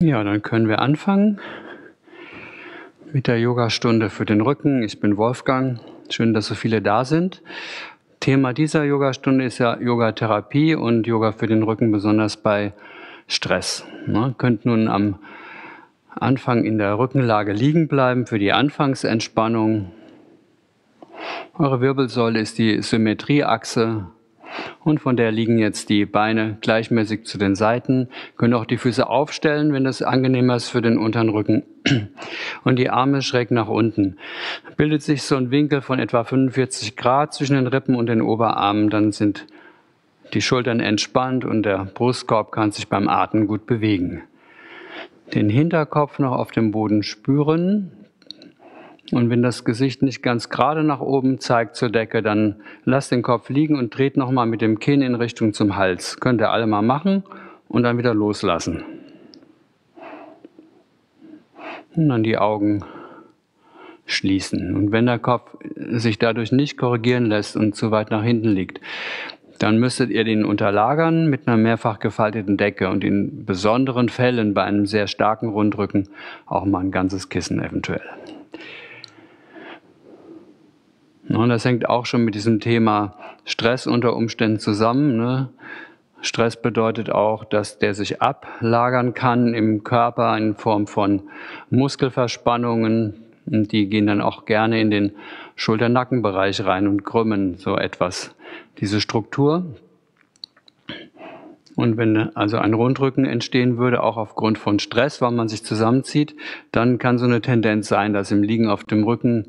Ja, dann können wir anfangen mit der Yogastunde für den Rücken. Ich bin Wolfgang. Schön, dass so viele da sind. Thema dieser Yogastunde ist ja Yogatherapie und Yoga für den Rücken, besonders bei Stress. Ne? Könnt nun am Anfang in der Rückenlage liegen bleiben für die Anfangsentspannung. Eure Wirbelsäule ist die Symmetrieachse und von der liegen jetzt die Beine gleichmäßig zu den Seiten. Können auch die Füße aufstellen, wenn das angenehmer ist für den unteren Rücken. Und die Arme schräg nach unten. Bildet sich so ein Winkel von etwa 45 Grad zwischen den Rippen und den Oberarmen. Dann sind die Schultern entspannt und der Brustkorb kann sich beim Atmen gut bewegen. Den Hinterkopf noch auf dem Boden spüren. Und wenn das Gesicht nicht ganz gerade nach oben zeigt zur Decke, dann lasst den Kopf liegen und dreht nochmal mit dem Kinn in Richtung zum Hals. Könnt ihr alle mal machen und dann wieder loslassen. Und dann die Augen schließen. Und wenn der Kopf sich dadurch nicht korrigieren lässt und zu weit nach hinten liegt, dann müsstet ihr den unterlagern mit einer mehrfach gefalteten Decke und in besonderen Fällen bei einem sehr starken Rundrücken auch mal ein ganzes Kissen eventuell. Und das hängt auch schon mit diesem Thema Stress unter Umständen zusammen. Ne? Stress bedeutet auch, dass der sich ablagern kann im Körper in Form von Muskelverspannungen. Und die gehen dann auch gerne in den Schulter-Nackenbereich rein und krümmen so etwas diese Struktur. Und wenn also ein Rundrücken entstehen würde, auch aufgrund von Stress, weil man sich zusammenzieht, dann kann so eine Tendenz sein, dass im Liegen auf dem Rücken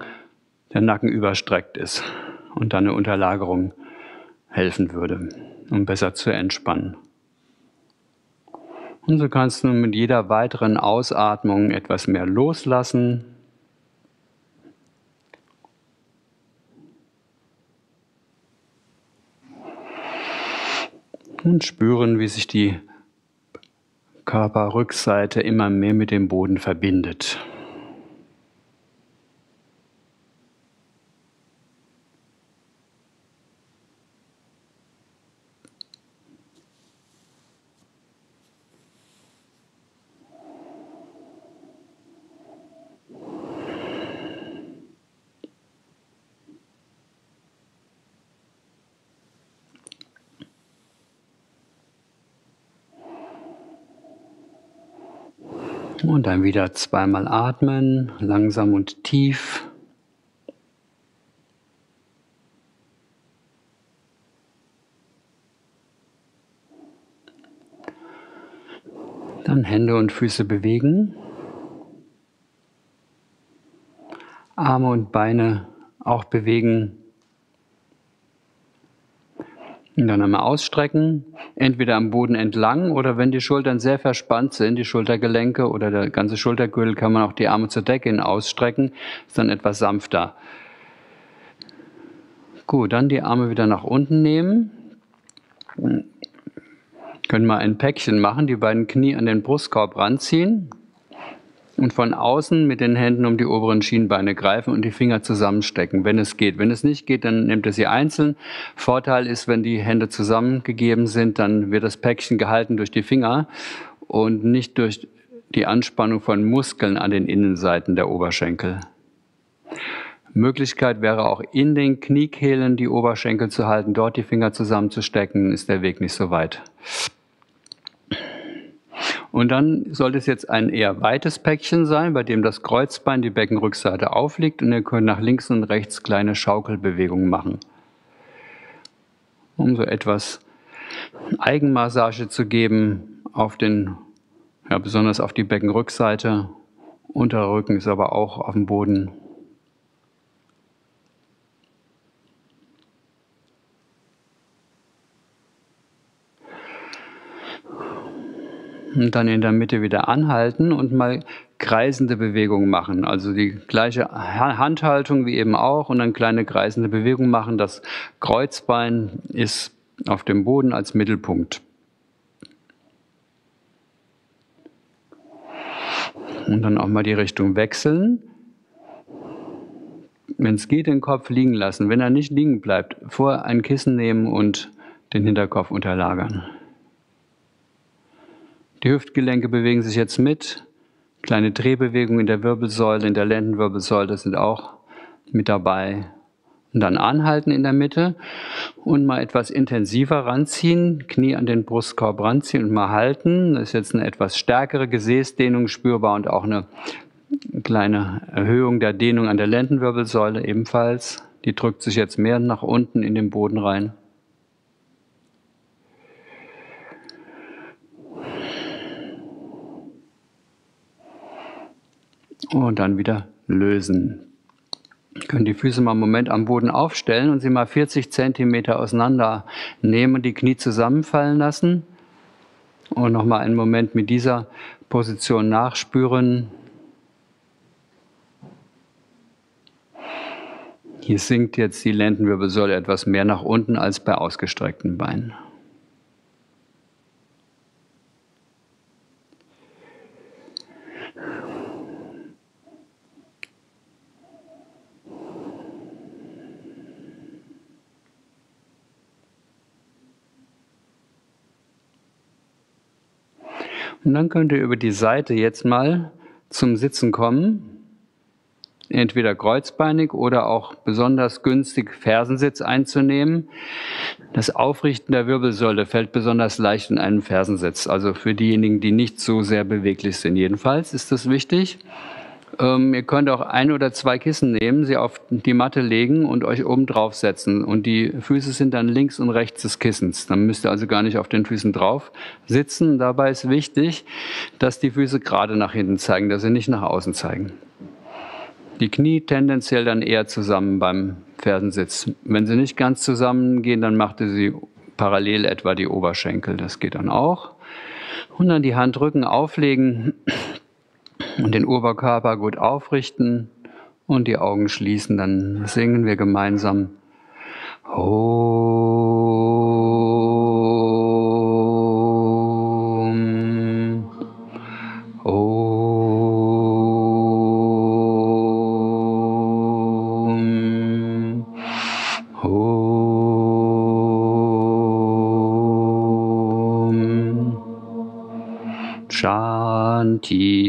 der Nacken überstreckt ist und dann eine Unterlagerung helfen würde, um besser zu entspannen. Und so kannst du mit jeder weiteren Ausatmung etwas mehr loslassen. Und spüren, wie sich die Körperrückseite immer mehr mit dem Boden verbindet. Und dann wieder zweimal atmen, langsam und tief. Dann Hände und Füße bewegen. Arme und Beine auch bewegen. Und dann einmal ausstrecken, entweder am Boden entlang oder wenn die Schultern sehr verspannt sind, die Schultergelenke oder der ganze Schultergürtel, kann man auch die Arme zur Decke hin ausstrecken, ist dann etwas sanfter. Gut, dann die Arme wieder nach unten nehmen. Können wir ein Päckchen machen, die beiden Knie an den Brustkorb ranziehen und von außen mit den Händen um die oberen Schienbeine greifen und die Finger zusammenstecken, wenn es geht. Wenn es nicht geht, dann nehmt ihr sie einzeln. Vorteil ist, wenn die Hände zusammengegeben sind, dann wird das Päckchen gehalten durch die Finger und nicht durch die Anspannung von Muskeln an den Innenseiten der Oberschenkel. Möglichkeit wäre auch in den Kniekehlen die Oberschenkel zu halten, dort die Finger zusammenzustecken, ist der Weg nicht so weit. Und dann sollte es jetzt ein eher weites Päckchen sein, bei dem das Kreuzbein die Beckenrückseite aufliegt und ihr könnt nach links und rechts kleine Schaukelbewegungen machen. Um so etwas Eigenmassage zu geben auf den, ja, besonders auf die Beckenrückseite. Unterer Rücken ist aber auch auf dem Boden Und dann in der Mitte wieder anhalten und mal kreisende Bewegungen machen. Also die gleiche Handhaltung wie eben auch und dann kleine kreisende Bewegungen machen. Das Kreuzbein ist auf dem Boden als Mittelpunkt. Und dann auch mal die Richtung wechseln. Wenn es geht, den Kopf liegen lassen. Wenn er nicht liegen bleibt, vor ein Kissen nehmen und den Hinterkopf unterlagern. Die Hüftgelenke bewegen sich jetzt mit. Kleine Drehbewegungen in der Wirbelsäule, in der Lendenwirbelsäule sind auch mit dabei. Und dann anhalten in der Mitte und mal etwas intensiver ranziehen, Knie an den Brustkorb ranziehen und mal halten. Das ist jetzt eine etwas stärkere Gesäßdehnung spürbar und auch eine kleine Erhöhung der Dehnung an der Lendenwirbelsäule ebenfalls. Die drückt sich jetzt mehr nach unten in den Boden rein. Und dann wieder lösen. Ihr könnt die Füße mal einen Moment am Boden aufstellen und sie mal 40 Zentimeter auseinander nehmen und die Knie zusammenfallen lassen. Und nochmal einen Moment mit dieser Position nachspüren. Hier sinkt jetzt die Lendenwirbelsäule etwas mehr nach unten als bei ausgestreckten Beinen. Und dann könnt ihr über die Seite jetzt mal zum Sitzen kommen. Entweder kreuzbeinig oder auch besonders günstig Fersensitz einzunehmen. Das Aufrichten der Wirbelsäule fällt besonders leicht in einen Fersensitz. Also für diejenigen, die nicht so sehr beweglich sind. Jedenfalls ist das wichtig. Ähm, ihr könnt auch ein oder zwei Kissen nehmen, sie auf die Matte legen und euch oben drauf setzen. Und die Füße sind dann links und rechts des Kissens. Dann müsst ihr also gar nicht auf den Füßen drauf sitzen. Dabei ist wichtig, dass die Füße gerade nach hinten zeigen, dass sie nicht nach außen zeigen. Die Knie tendenziell dann eher zusammen beim Fersensitz. Wenn sie nicht ganz zusammengehen, dann macht ihr sie parallel etwa die Oberschenkel. Das geht dann auch. Und dann die Handrücken auflegen und den Oberkörper gut aufrichten und die Augen schließen. Dann singen wir gemeinsam. Om.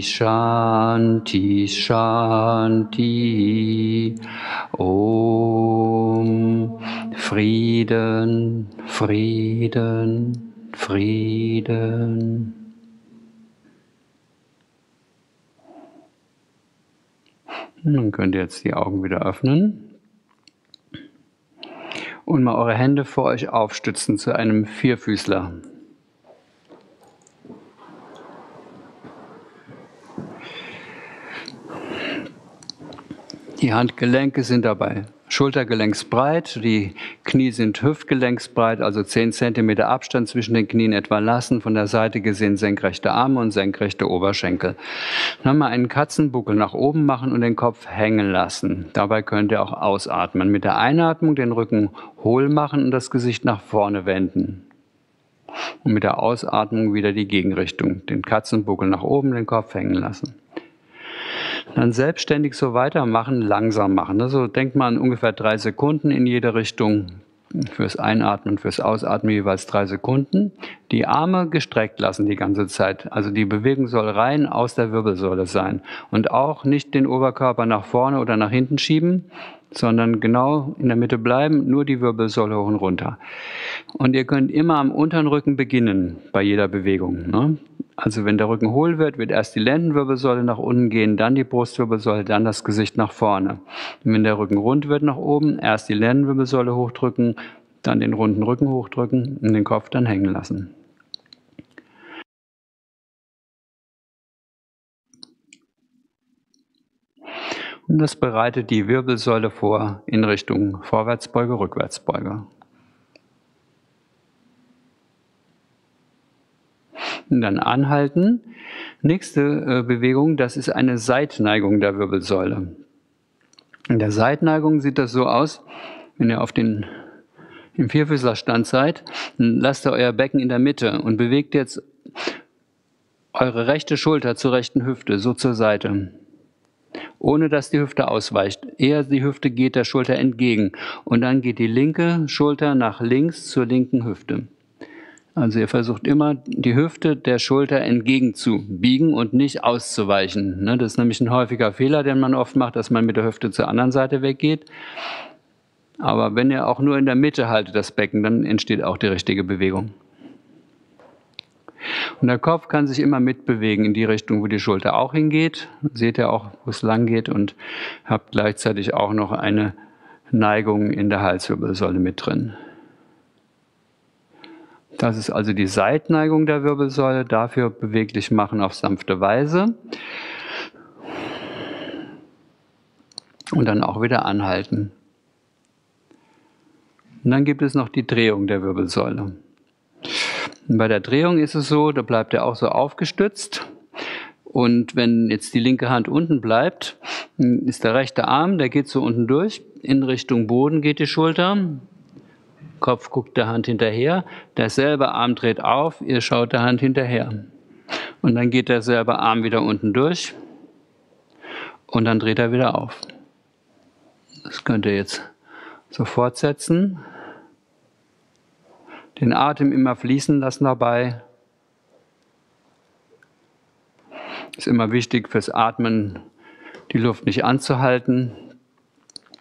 Shanti, Shanti. Om. Frieden, Frieden, Frieden. Dann könnt ihr jetzt die Augen wieder öffnen und mal eure Hände vor euch aufstützen zu einem Vierfüßler. Die Handgelenke sind dabei schultergelenksbreit, die Knie sind hüftgelenksbreit, also 10 cm Abstand zwischen den Knien etwa lassen, von der Seite gesehen senkrechte Arme und senkrechte Oberschenkel. Dann mal einen Katzenbuckel nach oben machen und den Kopf hängen lassen. Dabei könnt ihr auch ausatmen. Mit der Einatmung den Rücken hohl machen und das Gesicht nach vorne wenden. Und mit der Ausatmung wieder die Gegenrichtung. Den Katzenbuckel nach oben, den Kopf hängen lassen. Dann selbstständig so weitermachen, langsam machen. Also denkt man ungefähr drei Sekunden in jede Richtung. Fürs Einatmen, fürs Ausatmen jeweils drei Sekunden. Die Arme gestreckt lassen die ganze Zeit. Also die Bewegung soll rein aus der Wirbelsäule sein. Und auch nicht den Oberkörper nach vorne oder nach hinten schieben, sondern genau in der Mitte bleiben, nur die Wirbelsäule hoch und runter. Und ihr könnt immer am unteren Rücken beginnen bei jeder Bewegung. Ne? Also wenn der Rücken hohl wird, wird erst die Lendenwirbelsäule nach unten gehen, dann die Brustwirbelsäule, dann das Gesicht nach vorne. Und wenn der Rücken rund wird nach oben, erst die Lendenwirbelsäule hochdrücken, dann den runden Rücken hochdrücken und den Kopf dann hängen lassen. Und das bereitet die Wirbelsäule vor in Richtung Vorwärtsbeuge, Rückwärtsbeuge. Dann anhalten. Nächste äh, Bewegung, das ist eine Seitneigung der Wirbelsäule. In der Seitneigung sieht das so aus, wenn ihr auf den im Vierfüßlerstand seid, lasst ihr euer Becken in der Mitte und bewegt jetzt eure rechte Schulter zur rechten Hüfte, so zur Seite. Ohne dass die Hüfte ausweicht. Eher die Hüfte geht der Schulter entgegen. Und dann geht die linke Schulter nach links zur linken Hüfte. Also ihr versucht immer, die Hüfte der Schulter entgegenzubiegen und nicht auszuweichen. Ne? Das ist nämlich ein häufiger Fehler, den man oft macht, dass man mit der Hüfte zur anderen Seite weggeht. Aber wenn ihr auch nur in der Mitte haltet, das Becken, dann entsteht auch die richtige Bewegung. Und der Kopf kann sich immer mitbewegen in die Richtung, wo die Schulter auch hingeht. Seht ihr auch, wo es lang geht und habt gleichzeitig auch noch eine Neigung in der Halswirbelsäule mit drin. Das ist also die Seitneigung der Wirbelsäule. Dafür beweglich machen auf sanfte Weise. Und dann auch wieder anhalten. Und dann gibt es noch die Drehung der Wirbelsäule. Und bei der Drehung ist es so, da bleibt er auch so aufgestützt. Und wenn jetzt die linke Hand unten bleibt, ist der rechte Arm, der geht so unten durch. In Richtung Boden geht die Schulter. Kopf guckt der Hand hinterher. Derselbe Arm dreht auf, ihr schaut der Hand hinterher. Und dann geht derselbe Arm wieder unten durch. Und dann dreht er wieder auf. Das könnt ihr jetzt so fortsetzen. Den Atem immer fließen lassen dabei. Ist immer wichtig fürs Atmen, die Luft nicht anzuhalten,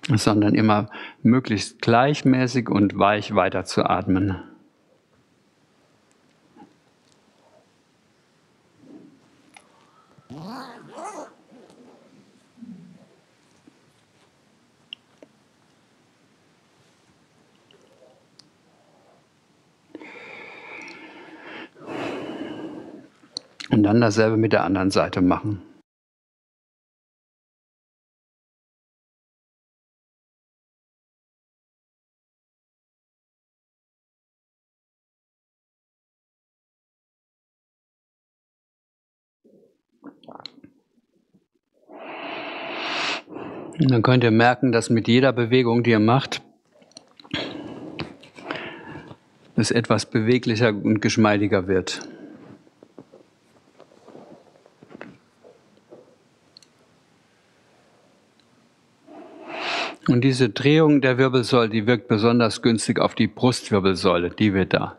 sondern immer möglichst gleichmäßig und weich weiter zu atmen. Und dann dasselbe mit der anderen Seite machen. Und dann könnt ihr merken, dass mit jeder Bewegung, die ihr macht, es etwas beweglicher und geschmeidiger wird. Und diese Drehung der Wirbelsäule, die wirkt besonders günstig auf die Brustwirbelsäule, die wird da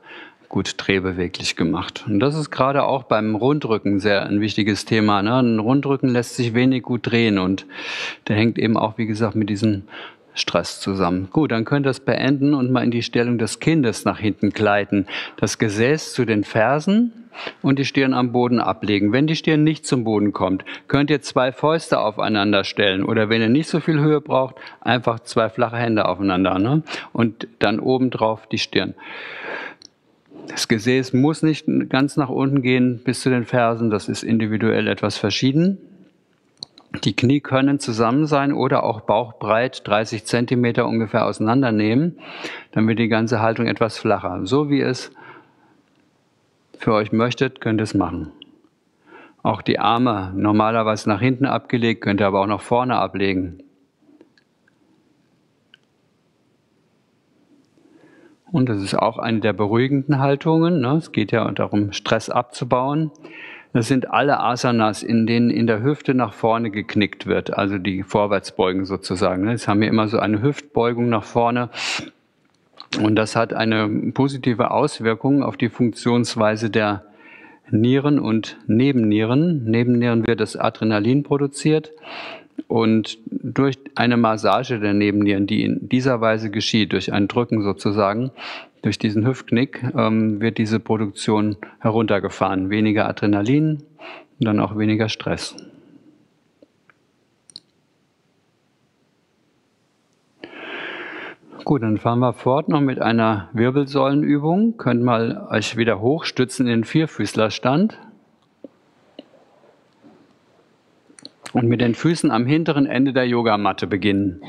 gut drehbeweglich gemacht. Und das ist gerade auch beim Rundrücken sehr ein wichtiges Thema. Ne? Ein Rundrücken lässt sich wenig gut drehen und der hängt eben auch, wie gesagt, mit diesem Stress zusammen. Gut, dann könnt ihr es beenden und mal in die Stellung des Kindes nach hinten gleiten. Das Gesäß zu den Fersen und die Stirn am Boden ablegen. Wenn die Stirn nicht zum Boden kommt, könnt ihr zwei Fäuste aufeinander stellen oder wenn ihr nicht so viel Höhe braucht, einfach zwei flache Hände aufeinander ne? und dann obendrauf die Stirn. Das Gesäß muss nicht ganz nach unten gehen bis zu den Fersen, das ist individuell etwas verschieden. Die Knie können zusammen sein oder auch bauchbreit 30 Zentimeter ungefähr auseinandernehmen. Dann wird die ganze Haltung etwas flacher. So wie es für euch möchtet, könnt ihr es machen. Auch die Arme normalerweise nach hinten abgelegt, könnt ihr aber auch nach vorne ablegen. Und das ist auch eine der beruhigenden Haltungen. Ne? Es geht ja darum, Stress abzubauen. Das sind alle Asanas, in denen in der Hüfte nach vorne geknickt wird, also die Vorwärtsbeugen sozusagen. Jetzt haben wir immer so eine Hüftbeugung nach vorne. Und das hat eine positive Auswirkung auf die Funktionsweise der Nieren und Nebennieren. Nebennieren wird das Adrenalin produziert und durch eine Massage der Nebennieren, die in dieser Weise geschieht, durch ein Drücken sozusagen, durch diesen Hüftknick, ähm, wird diese Produktion heruntergefahren. Weniger Adrenalin und dann auch weniger Stress. Gut, dann fahren wir fort noch mit einer Wirbelsäulenübung. Könnt mal euch wieder hochstützen in den Vierfüßlerstand. Und mit den Füßen am hinteren Ende der Yogamatte beginnen.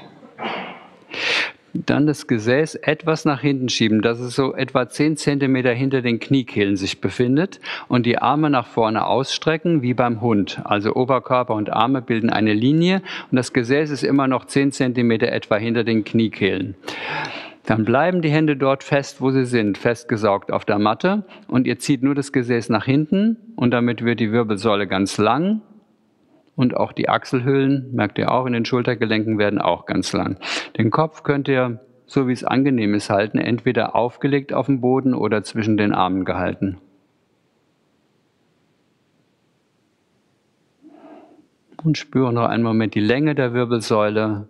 Dann das Gesäß etwas nach hinten schieben, dass es so etwa 10 cm hinter den Kniekehlen sich befindet und die Arme nach vorne ausstrecken, wie beim Hund. Also Oberkörper und Arme bilden eine Linie und das Gesäß ist immer noch 10 cm etwa hinter den Kniekehlen. Dann bleiben die Hände dort fest, wo sie sind, festgesaugt auf der Matte und ihr zieht nur das Gesäß nach hinten und damit wird die Wirbelsäule ganz lang und auch die Achselhöhlen, merkt ihr auch, in den Schultergelenken werden auch ganz lang. Den Kopf könnt ihr so wie es angenehm ist, halten, entweder aufgelegt auf dem Boden oder zwischen den Armen gehalten. Und spüre noch einen Moment die Länge der Wirbelsäule.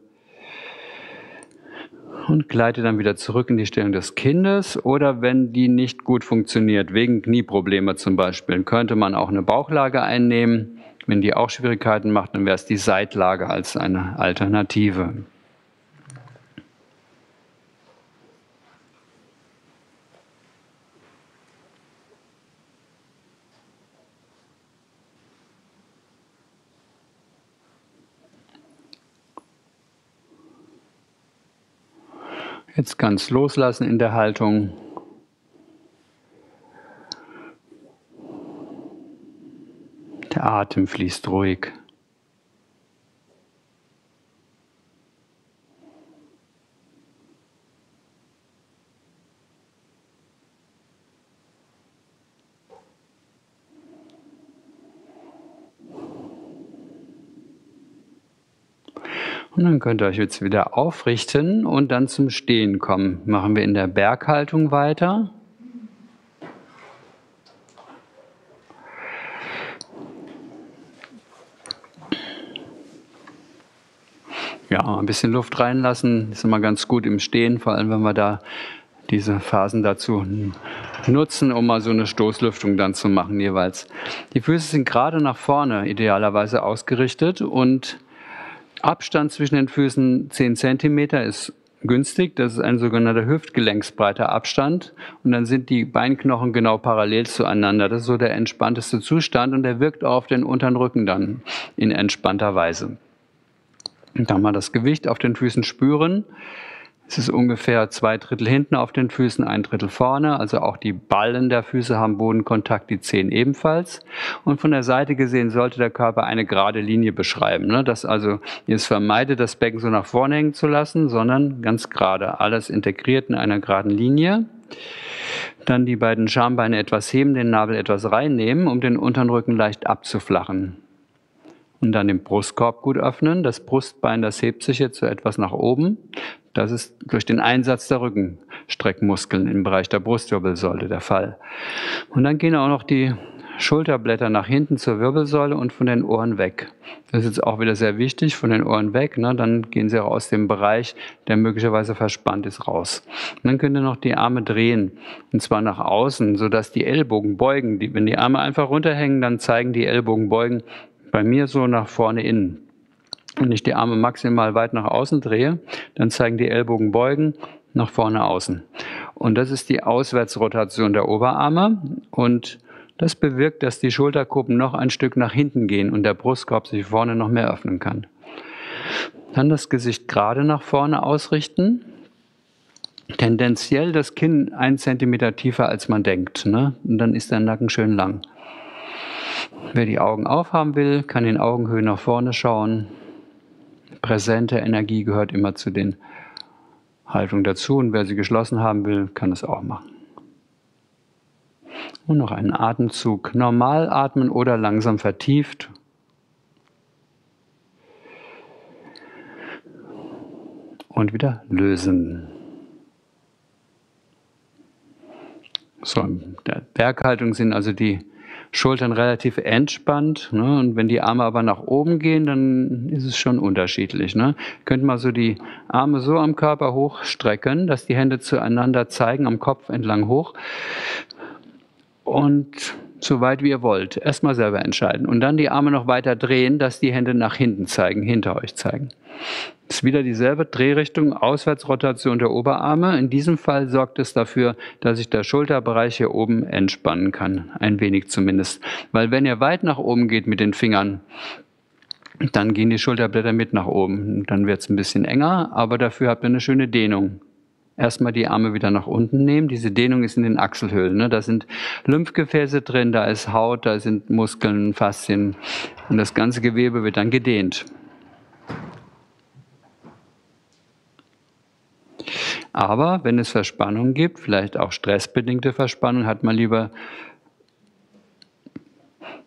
Und gleite dann wieder zurück in die Stellung des Kindes. Oder wenn die nicht gut funktioniert, wegen Knieprobleme zum Beispiel, könnte man auch eine Bauchlage einnehmen. Wenn die auch Schwierigkeiten macht, dann wäre es die Seitlage als eine Alternative. Jetzt ganz loslassen in der Haltung. Der Atem fließt ruhig. Und dann könnt ihr euch jetzt wieder aufrichten und dann zum Stehen kommen. Machen wir in der Berghaltung weiter. Ja, ein bisschen Luft reinlassen, ist immer ganz gut im Stehen, vor allem wenn wir da diese Phasen dazu nutzen, um mal so eine Stoßlüftung dann zu machen jeweils. Die Füße sind gerade nach vorne idealerweise ausgerichtet und Abstand zwischen den Füßen 10 cm ist günstig. Das ist ein sogenannter hüftgelenksbreiter Abstand. Und dann sind die Beinknochen genau parallel zueinander. Das ist so der entspannteste Zustand und der wirkt auch auf den unteren Rücken dann in entspannter Weise. Dann mal das Gewicht auf den Füßen spüren. Es ist ungefähr zwei Drittel hinten auf den Füßen, ein Drittel vorne. Also auch die Ballen der Füße haben Bodenkontakt, die Zehen ebenfalls. Und von der Seite gesehen sollte der Körper eine gerade Linie beschreiben. Ne? Dass also ihr es vermeidet, das Becken so nach vorne hängen zu lassen, sondern ganz gerade. Alles integriert in einer geraden Linie. Dann die beiden Schambeine etwas heben, den Nabel etwas reinnehmen, um den unteren Rücken leicht abzuflachen. Und dann den Brustkorb gut öffnen. Das Brustbein, das hebt sich jetzt so etwas nach oben. Das ist durch den Einsatz der Rückenstreckmuskeln im Bereich der Brustwirbelsäule der Fall. Und dann gehen auch noch die Schulterblätter nach hinten zur Wirbelsäule und von den Ohren weg. Das ist jetzt auch wieder sehr wichtig, von den Ohren weg. Ne? Dann gehen sie auch aus dem Bereich, der möglicherweise verspannt ist, raus. Und dann könnt ihr noch die Arme drehen, und zwar nach außen, sodass die Ellbogen beugen. Die, wenn die Arme einfach runterhängen, dann zeigen die Ellbogen beugen bei mir so nach vorne innen. Wenn ich die Arme maximal weit nach außen drehe, dann zeigen die Ellbogen beugen nach vorne außen. Und das ist die Auswärtsrotation der Oberarme und das bewirkt, dass die Schulterkuppen noch ein Stück nach hinten gehen und der Brustkorb sich vorne noch mehr öffnen kann. Dann das Gesicht gerade nach vorne ausrichten. Tendenziell das Kinn ein Zentimeter tiefer als man denkt. Ne? Und dann ist der Nacken schön lang. Wer die Augen aufhaben will, kann in Augenhöhe nach vorne schauen präsente Energie gehört immer zu den Haltungen dazu und wer sie geschlossen haben will, kann es auch machen. Und noch einen Atemzug. Normal atmen oder langsam vertieft. Und wieder lösen. So, in der Berghaltung sind also die Schultern relativ entspannt. Ne? Und wenn die Arme aber nach oben gehen, dann ist es schon unterschiedlich. Ne? Könnt mal so die Arme so am Körper hochstrecken, dass die Hände zueinander zeigen, am Kopf entlang hoch. Und so weit wie ihr wollt. Erstmal selber entscheiden. Und dann die Arme noch weiter drehen, dass die Hände nach hinten zeigen, hinter euch zeigen. Das ist wieder dieselbe Drehrichtung, Auswärtsrotation der Oberarme. In diesem Fall sorgt es dafür, dass sich der Schulterbereich hier oben entspannen kann. Ein wenig zumindest. Weil wenn ihr weit nach oben geht mit den Fingern, dann gehen die Schulterblätter mit nach oben. Dann wird es ein bisschen enger, aber dafür habt ihr eine schöne Dehnung. Erstmal die Arme wieder nach unten nehmen. Diese Dehnung ist in den Achselhöhlen. Ne? Da sind Lymphgefäße drin, da ist Haut, da sind Muskeln, Faszien. Und das ganze Gewebe wird dann gedehnt. Aber wenn es Verspannung gibt, vielleicht auch stressbedingte Verspannung, hat man lieber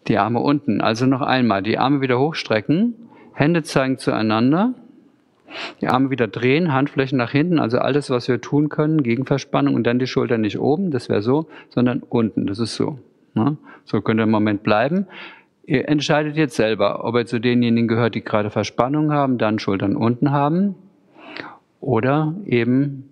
die Arme unten. Also noch einmal, die Arme wieder hochstrecken, Hände zeigen zueinander Die Arme wieder drehen, Handflächen nach hinten, also alles, was wir tun können, Gegenverspannung und dann die Schultern nicht oben, das wäre so, sondern unten, das ist so. Ne? So könnt ihr im Moment bleiben. Ihr entscheidet jetzt selber, ob ihr zu denjenigen gehört, die gerade Verspannung haben, dann Schultern unten haben oder eben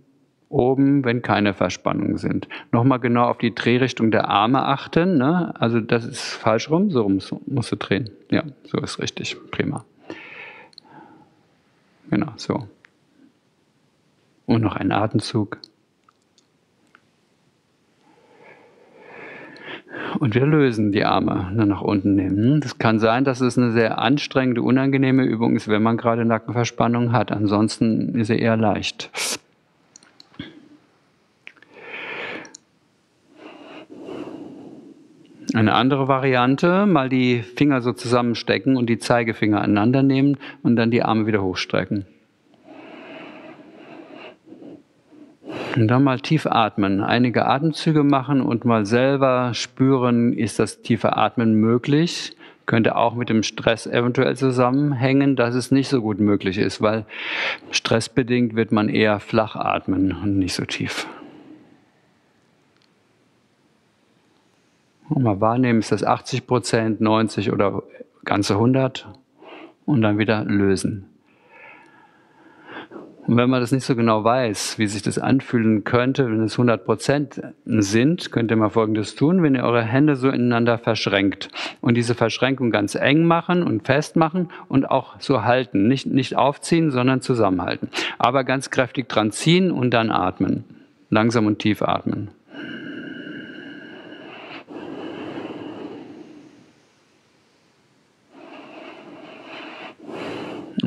oben, wenn keine Verspannungen sind. Nochmal genau auf die Drehrichtung der Arme achten. Ne? Also das ist falsch rum, so rum musst du drehen. Ja, so ist richtig. Prima. Genau, so. Und noch ein Atemzug. Und wir lösen die Arme dann nach unten nehmen. Das kann sein, dass es eine sehr anstrengende, unangenehme Übung ist, wenn man gerade Nackenverspannung hat. Ansonsten ist sie eher leicht. Eine andere Variante, mal die Finger so zusammenstecken und die Zeigefinger aneinander nehmen und dann die Arme wieder hochstrecken. Und dann mal tief atmen, einige Atemzüge machen und mal selber spüren, ist das tiefe Atmen möglich? Könnte auch mit dem Stress eventuell zusammenhängen, dass es nicht so gut möglich ist, weil stressbedingt wird man eher flach atmen und nicht so tief. Mal wahrnehmen, ist das 80 Prozent, 90 oder ganze 100 und dann wieder lösen. Und wenn man das nicht so genau weiß, wie sich das anfühlen könnte, wenn es 100 Prozent sind, könnt ihr mal Folgendes tun, wenn ihr eure Hände so ineinander verschränkt und diese Verschränkung ganz eng machen und festmachen und auch so halten. Nicht, nicht aufziehen, sondern zusammenhalten. Aber ganz kräftig dran ziehen und dann atmen. Langsam und tief atmen.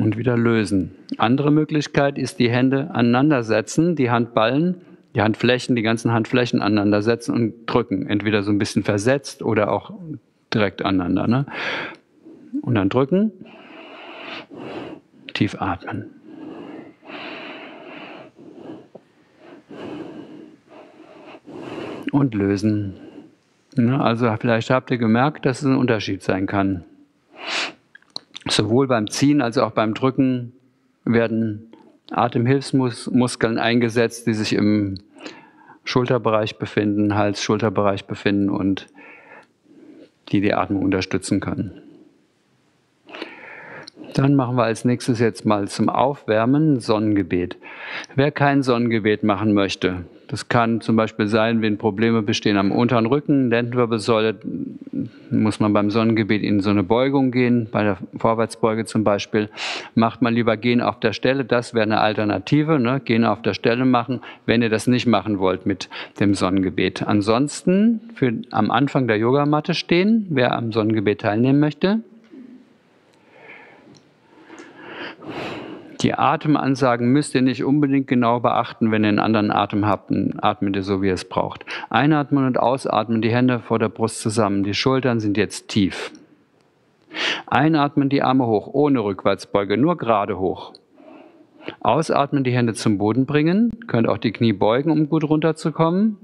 Und wieder lösen. Andere Möglichkeit ist die Hände aneinandersetzen, die Handballen, die Handflächen, die ganzen Handflächen aneinandersetzen und drücken. Entweder so ein bisschen versetzt oder auch direkt aneinander. Ne? Und dann drücken, tief atmen. Und lösen. Also vielleicht habt ihr gemerkt, dass es ein Unterschied sein kann. Sowohl beim Ziehen als auch beim Drücken werden Atemhilfsmuskeln eingesetzt, die sich im Schulterbereich befinden, Hals-Schulterbereich befinden und die die Atmung unterstützen können. Dann machen wir als nächstes jetzt mal zum Aufwärmen Sonnengebet. Wer kein Sonnengebet machen möchte, das kann zum Beispiel sein, wenn Probleme bestehen am unteren Rücken, Lendenwirbelsäule, muss man beim Sonnengebet in so eine Beugung gehen, bei der Vorwärtsbeuge zum Beispiel. Macht man lieber Gehen auf der Stelle, das wäre eine Alternative, ne? Gehen auf der Stelle machen, wenn ihr das nicht machen wollt mit dem Sonnengebet. Ansonsten für am Anfang der Yogamatte stehen, wer am Sonnengebet teilnehmen möchte. Die Atemansagen müsst ihr nicht unbedingt genau beachten, wenn ihr einen anderen Atem habt, atmet ihr so, wie ihr es braucht. Einatmen und ausatmen, die Hände vor der Brust zusammen, die Schultern sind jetzt tief. Einatmen, die Arme hoch, ohne Rückwärtsbeuge, nur gerade hoch. Ausatmen, die Hände zum Boden bringen, könnt auch die Knie beugen, um gut runterzukommen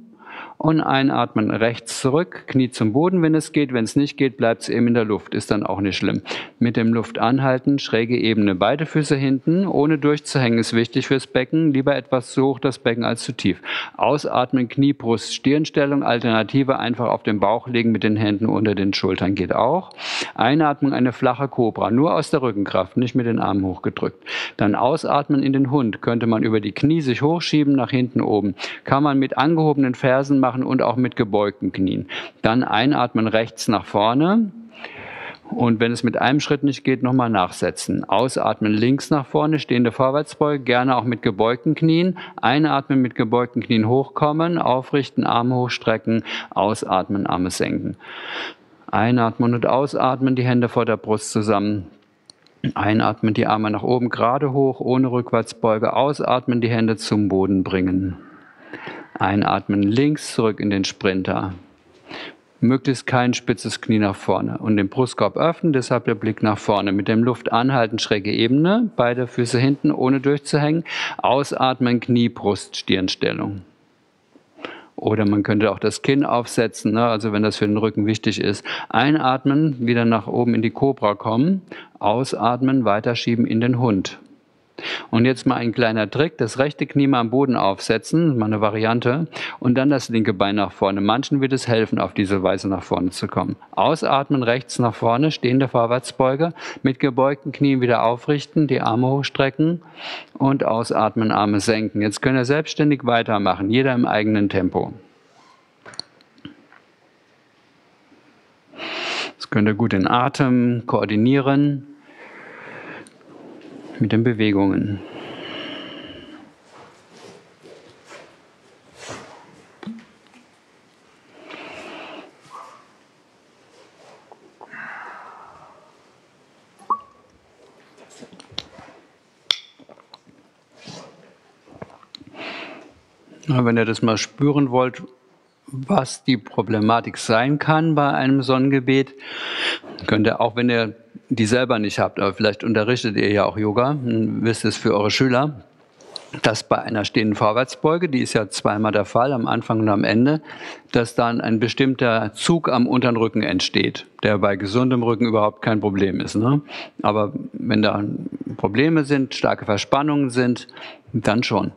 und einatmen rechts zurück, Knie zum Boden, wenn es geht. Wenn es nicht geht, bleibt es eben in der Luft, ist dann auch nicht schlimm. Mit dem Luft anhalten, schräge Ebene, beide Füße hinten, ohne durchzuhängen, ist wichtig fürs Becken. Lieber etwas zu hoch das Becken als zu tief. Ausatmen, Knie, Brust, Stirnstellung, Alternative einfach auf den Bauch legen mit den Händen unter den Schultern geht auch. Einatmen, eine flache Kobra, nur aus der Rückenkraft, nicht mit den Armen hochgedrückt. Dann ausatmen in den Hund, könnte man über die Knie sich hochschieben nach hinten oben. Kann man mit angehobenen Fersen machen und auch mit gebeugten Knien. Dann einatmen rechts nach vorne. Und wenn es mit einem Schritt nicht geht, nochmal nachsetzen. Ausatmen links nach vorne, stehende Vorwärtsbeuge, gerne auch mit gebeugten Knien. Einatmen mit gebeugten Knien hochkommen, aufrichten, Arme hochstrecken, ausatmen, Arme senken. Einatmen und ausatmen, die Hände vor der Brust zusammen. Einatmen, die Arme nach oben gerade hoch, ohne Rückwärtsbeuge. Ausatmen, die Hände zum Boden bringen. Einatmen, links zurück in den Sprinter. Möglichst kein spitzes Knie nach vorne und den Brustkorb öffnen, deshalb der Blick nach vorne. Mit dem Luft anhalten, schräge Ebene, beide Füße hinten, ohne durchzuhängen. Ausatmen, Knie, Brust, Stirnstellung. Oder man könnte auch das Kinn aufsetzen, ne? also wenn das für den Rücken wichtig ist. Einatmen, wieder nach oben in die Cobra kommen. Ausatmen, weiterschieben in den Hund. Und jetzt mal ein kleiner Trick, das rechte Knie mal am Boden aufsetzen, mal eine Variante, und dann das linke Bein nach vorne. Manchen wird es helfen, auf diese Weise nach vorne zu kommen. Ausatmen, rechts nach vorne, stehende Vorwärtsbeuge, mit gebeugten Knien wieder aufrichten, die Arme hochstrecken und ausatmen, Arme senken. Jetzt könnt ihr selbstständig weitermachen, jeder im eigenen Tempo. Jetzt könnt ihr gut den Atem koordinieren mit den Bewegungen. Wenn ihr das mal spüren wollt, was die Problematik sein kann bei einem Sonnengebet, könnt ihr auch, wenn ihr die selber nicht habt, aber vielleicht unterrichtet ihr ja auch Yoga, wisst es für eure Schüler, dass bei einer stehenden Vorwärtsbeuge, die ist ja zweimal der Fall, am Anfang und am Ende, dass dann ein bestimmter Zug am unteren Rücken entsteht, der bei gesundem Rücken überhaupt kein Problem ist. Ne? Aber wenn da Probleme sind, starke Verspannungen sind, dann schon.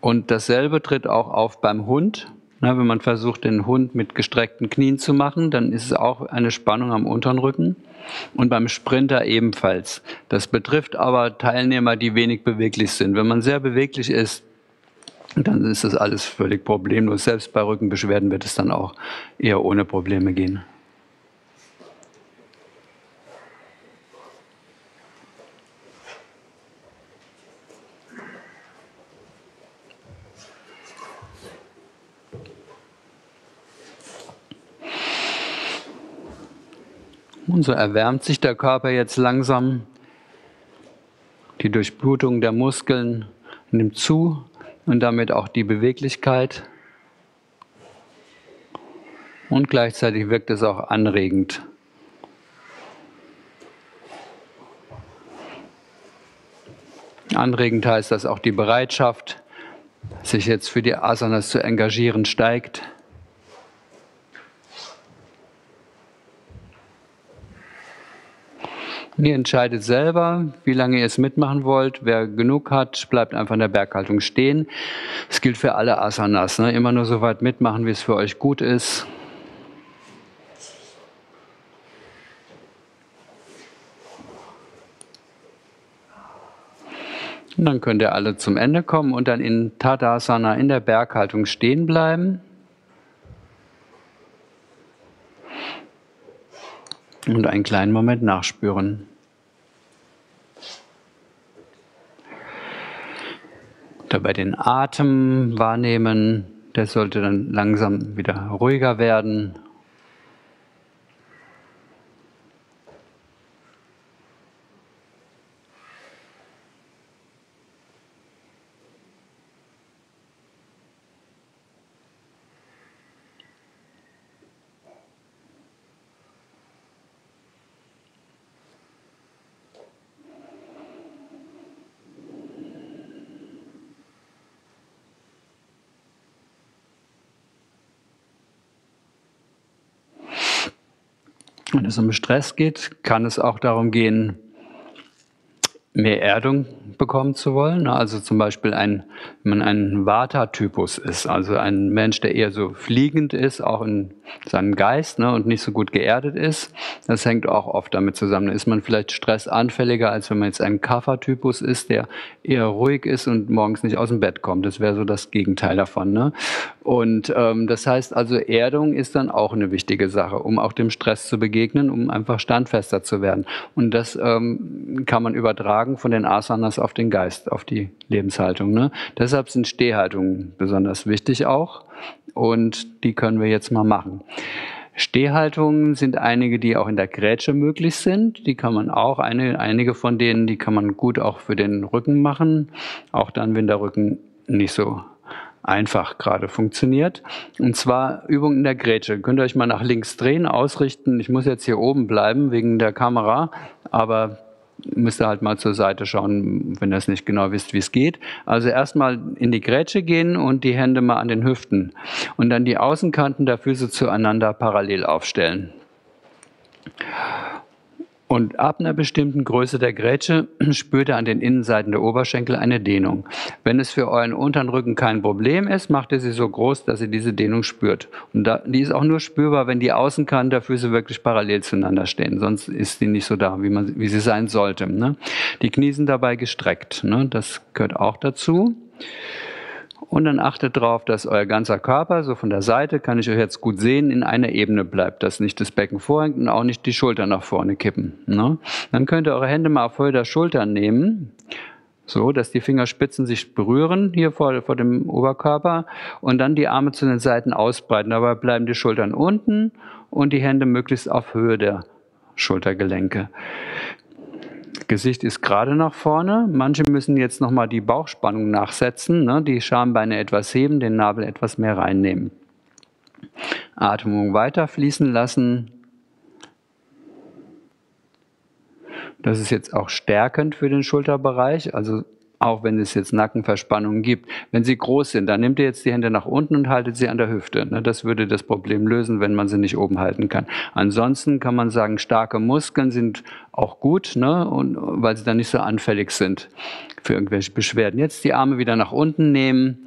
Und dasselbe tritt auch auf beim Hund. Na, wenn man versucht, den Hund mit gestreckten Knien zu machen, dann ist es auch eine Spannung am unteren Rücken und beim Sprinter ebenfalls. Das betrifft aber Teilnehmer, die wenig beweglich sind. Wenn man sehr beweglich ist, dann ist das alles völlig problemlos. Selbst bei Rückenbeschwerden wird es dann auch eher ohne Probleme gehen. Und so erwärmt sich der Körper jetzt langsam. Die Durchblutung der Muskeln nimmt zu und damit auch die Beweglichkeit. Und gleichzeitig wirkt es auch anregend. Anregend heißt, dass auch die Bereitschaft, sich jetzt für die Asanas zu engagieren, steigt. Ihr entscheidet selber, wie lange ihr es mitmachen wollt. Wer genug hat, bleibt einfach in der Berghaltung stehen. Es gilt für alle Asanas. Ne? Immer nur so weit mitmachen, wie es für euch gut ist. Und dann könnt ihr alle zum Ende kommen und dann in Tadasana in der Berghaltung stehen bleiben. Und einen kleinen Moment nachspüren. Dabei den Atem wahrnehmen, der sollte dann langsam wieder ruhiger werden es um Stress geht, kann es auch darum gehen, mehr Erdung bekommen zu wollen. Also zum Beispiel ein, wenn man ein Vata-Typus ist, also ein Mensch, der eher so fliegend ist, auch in seinem Geist ne, und nicht so gut geerdet ist. Das hängt auch oft damit zusammen. Da ist man vielleicht stressanfälliger, als wenn man jetzt ein Kapha-Typus ist, der eher ruhig ist und morgens nicht aus dem Bett kommt. Das wäre so das Gegenteil davon. Ne? Und ähm, das heißt also, Erdung ist dann auch eine wichtige Sache, um auch dem Stress zu begegnen, um einfach standfester zu werden. Und das ähm, kann man übertragen von den Asanas auf den Geist, auf die Lebenshaltung. Ne? Deshalb sind Stehhaltungen besonders wichtig auch. Und die können wir jetzt mal machen. Stehhaltungen sind einige, die auch in der Grätsche möglich sind. Die kann man auch, eine, einige von denen, die kann man gut auch für den Rücken machen. Auch dann, wenn der Rücken nicht so einfach gerade funktioniert. Und zwar Übung in der Grätsche. Könnt ihr euch mal nach links drehen, ausrichten. Ich muss jetzt hier oben bleiben wegen der Kamera, aber müsst ihr halt mal zur Seite schauen, wenn ihr es nicht genau wisst, wie es geht. Also erstmal in die Grätsche gehen und die Hände mal an den Hüften und dann die Außenkanten der Füße zueinander parallel aufstellen. Und ab einer bestimmten Größe der Grätsche spürt ihr an den Innenseiten der Oberschenkel eine Dehnung. Wenn es für euren unteren Rücken kein Problem ist, macht ihr sie so groß, dass ihr diese Dehnung spürt. Und da, die ist auch nur spürbar, wenn die Außenkante der Füße wirklich parallel zueinander stehen. Sonst ist sie nicht so da, wie, man, wie sie sein sollte. Ne? Die Knie sind dabei gestreckt. Ne? Das gehört auch dazu. Und dann achtet darauf, dass euer ganzer Körper, so von der Seite, kann ich euch jetzt gut sehen, in einer Ebene bleibt, dass nicht das Becken vorhängt und auch nicht die Schultern nach vorne kippen. Ne? Dann könnt ihr eure Hände mal auf Höhe der Schultern nehmen, so dass die Fingerspitzen sich berühren hier vor, vor dem Oberkörper und dann die Arme zu den Seiten ausbreiten. Dabei bleiben die Schultern unten und die Hände möglichst auf Höhe der Schultergelenke. Gesicht ist gerade nach vorne. Manche müssen jetzt nochmal die Bauchspannung nachsetzen, ne? die Schambeine etwas heben, den Nabel etwas mehr reinnehmen. Atmung weiter fließen lassen. Das ist jetzt auch stärkend für den Schulterbereich, also auch wenn es jetzt Nackenverspannungen gibt. Wenn sie groß sind, dann nehmt ihr jetzt die Hände nach unten und haltet sie an der Hüfte. Ne? Das würde das Problem lösen, wenn man sie nicht oben halten kann. Ansonsten kann man sagen, starke Muskeln sind auch gut, ne? und, weil sie dann nicht so anfällig sind für irgendwelche Beschwerden. Jetzt die Arme wieder nach unten nehmen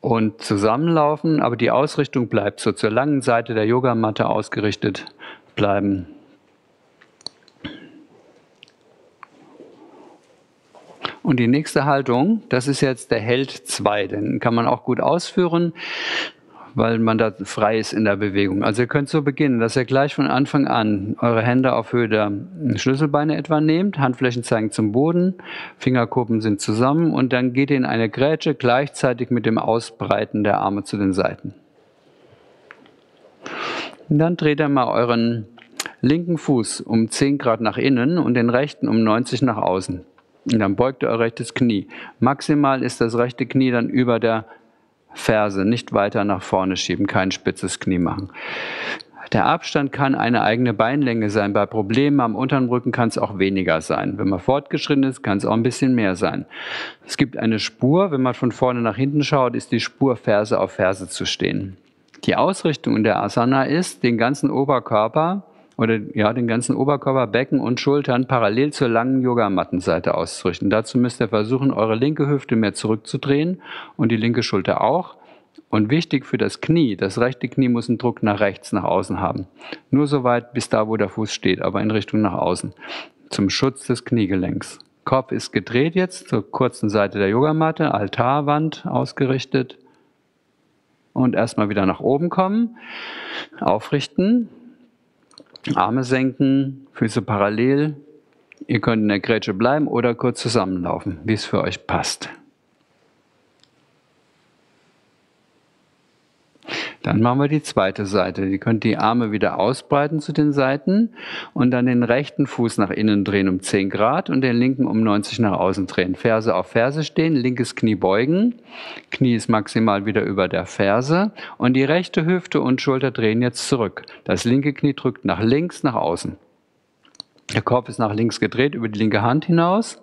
und zusammenlaufen, aber die Ausrichtung bleibt so zur langen Seite der Yogamatte ausgerichtet bleiben. Und die nächste Haltung, das ist jetzt der Held 2, den kann man auch gut ausführen, weil man da frei ist in der Bewegung. Also ihr könnt so beginnen, dass ihr gleich von Anfang an eure Hände auf Höhe der Schlüsselbeine etwa nehmt, Handflächen zeigen zum Boden, Fingerkuppen sind zusammen und dann geht ihr in eine Grätsche gleichzeitig mit dem Ausbreiten der Arme zu den Seiten. Und dann dreht ihr mal euren linken Fuß um 10 Grad nach innen und den rechten um 90 nach außen. Und dann beugt ihr euer rechtes Knie. Maximal ist das rechte Knie dann über der Ferse, nicht weiter nach vorne schieben, kein spitzes Knie machen. Der Abstand kann eine eigene Beinlänge sein. Bei Problemen am unteren Rücken kann es auch weniger sein. Wenn man fortgeschritten ist, kann es auch ein bisschen mehr sein. Es gibt eine Spur, wenn man von vorne nach hinten schaut, ist die Spur Ferse auf Ferse zu stehen. Die Ausrichtung in der Asana ist, den ganzen Oberkörper oder ja, den ganzen Oberkörper, Becken und Schultern parallel zur langen Yogamattenseite auszurichten. Dazu müsst ihr versuchen, eure linke Hüfte mehr zurückzudrehen und die linke Schulter auch. Und wichtig für das Knie, das rechte Knie muss einen Druck nach rechts, nach außen haben. Nur so weit bis da, wo der Fuß steht, aber in Richtung nach außen. Zum Schutz des Kniegelenks. Kopf ist gedreht jetzt zur kurzen Seite der Yogamatte, Altarwand ausgerichtet. Und erstmal wieder nach oben kommen, aufrichten, Arme senken, Füße parallel. Ihr könnt in der Grätsche bleiben oder kurz zusammenlaufen, wie es für euch passt. Dann machen wir die zweite Seite. Ihr könnt die Arme wieder ausbreiten zu den Seiten und dann den rechten Fuß nach innen drehen um 10 Grad und den linken um 90 nach außen drehen. Ferse auf Ferse stehen, linkes Knie beugen. Knie ist maximal wieder über der Ferse und die rechte Hüfte und Schulter drehen jetzt zurück. Das linke Knie drückt nach links, nach außen. Der Kopf ist nach links gedreht über die linke Hand hinaus.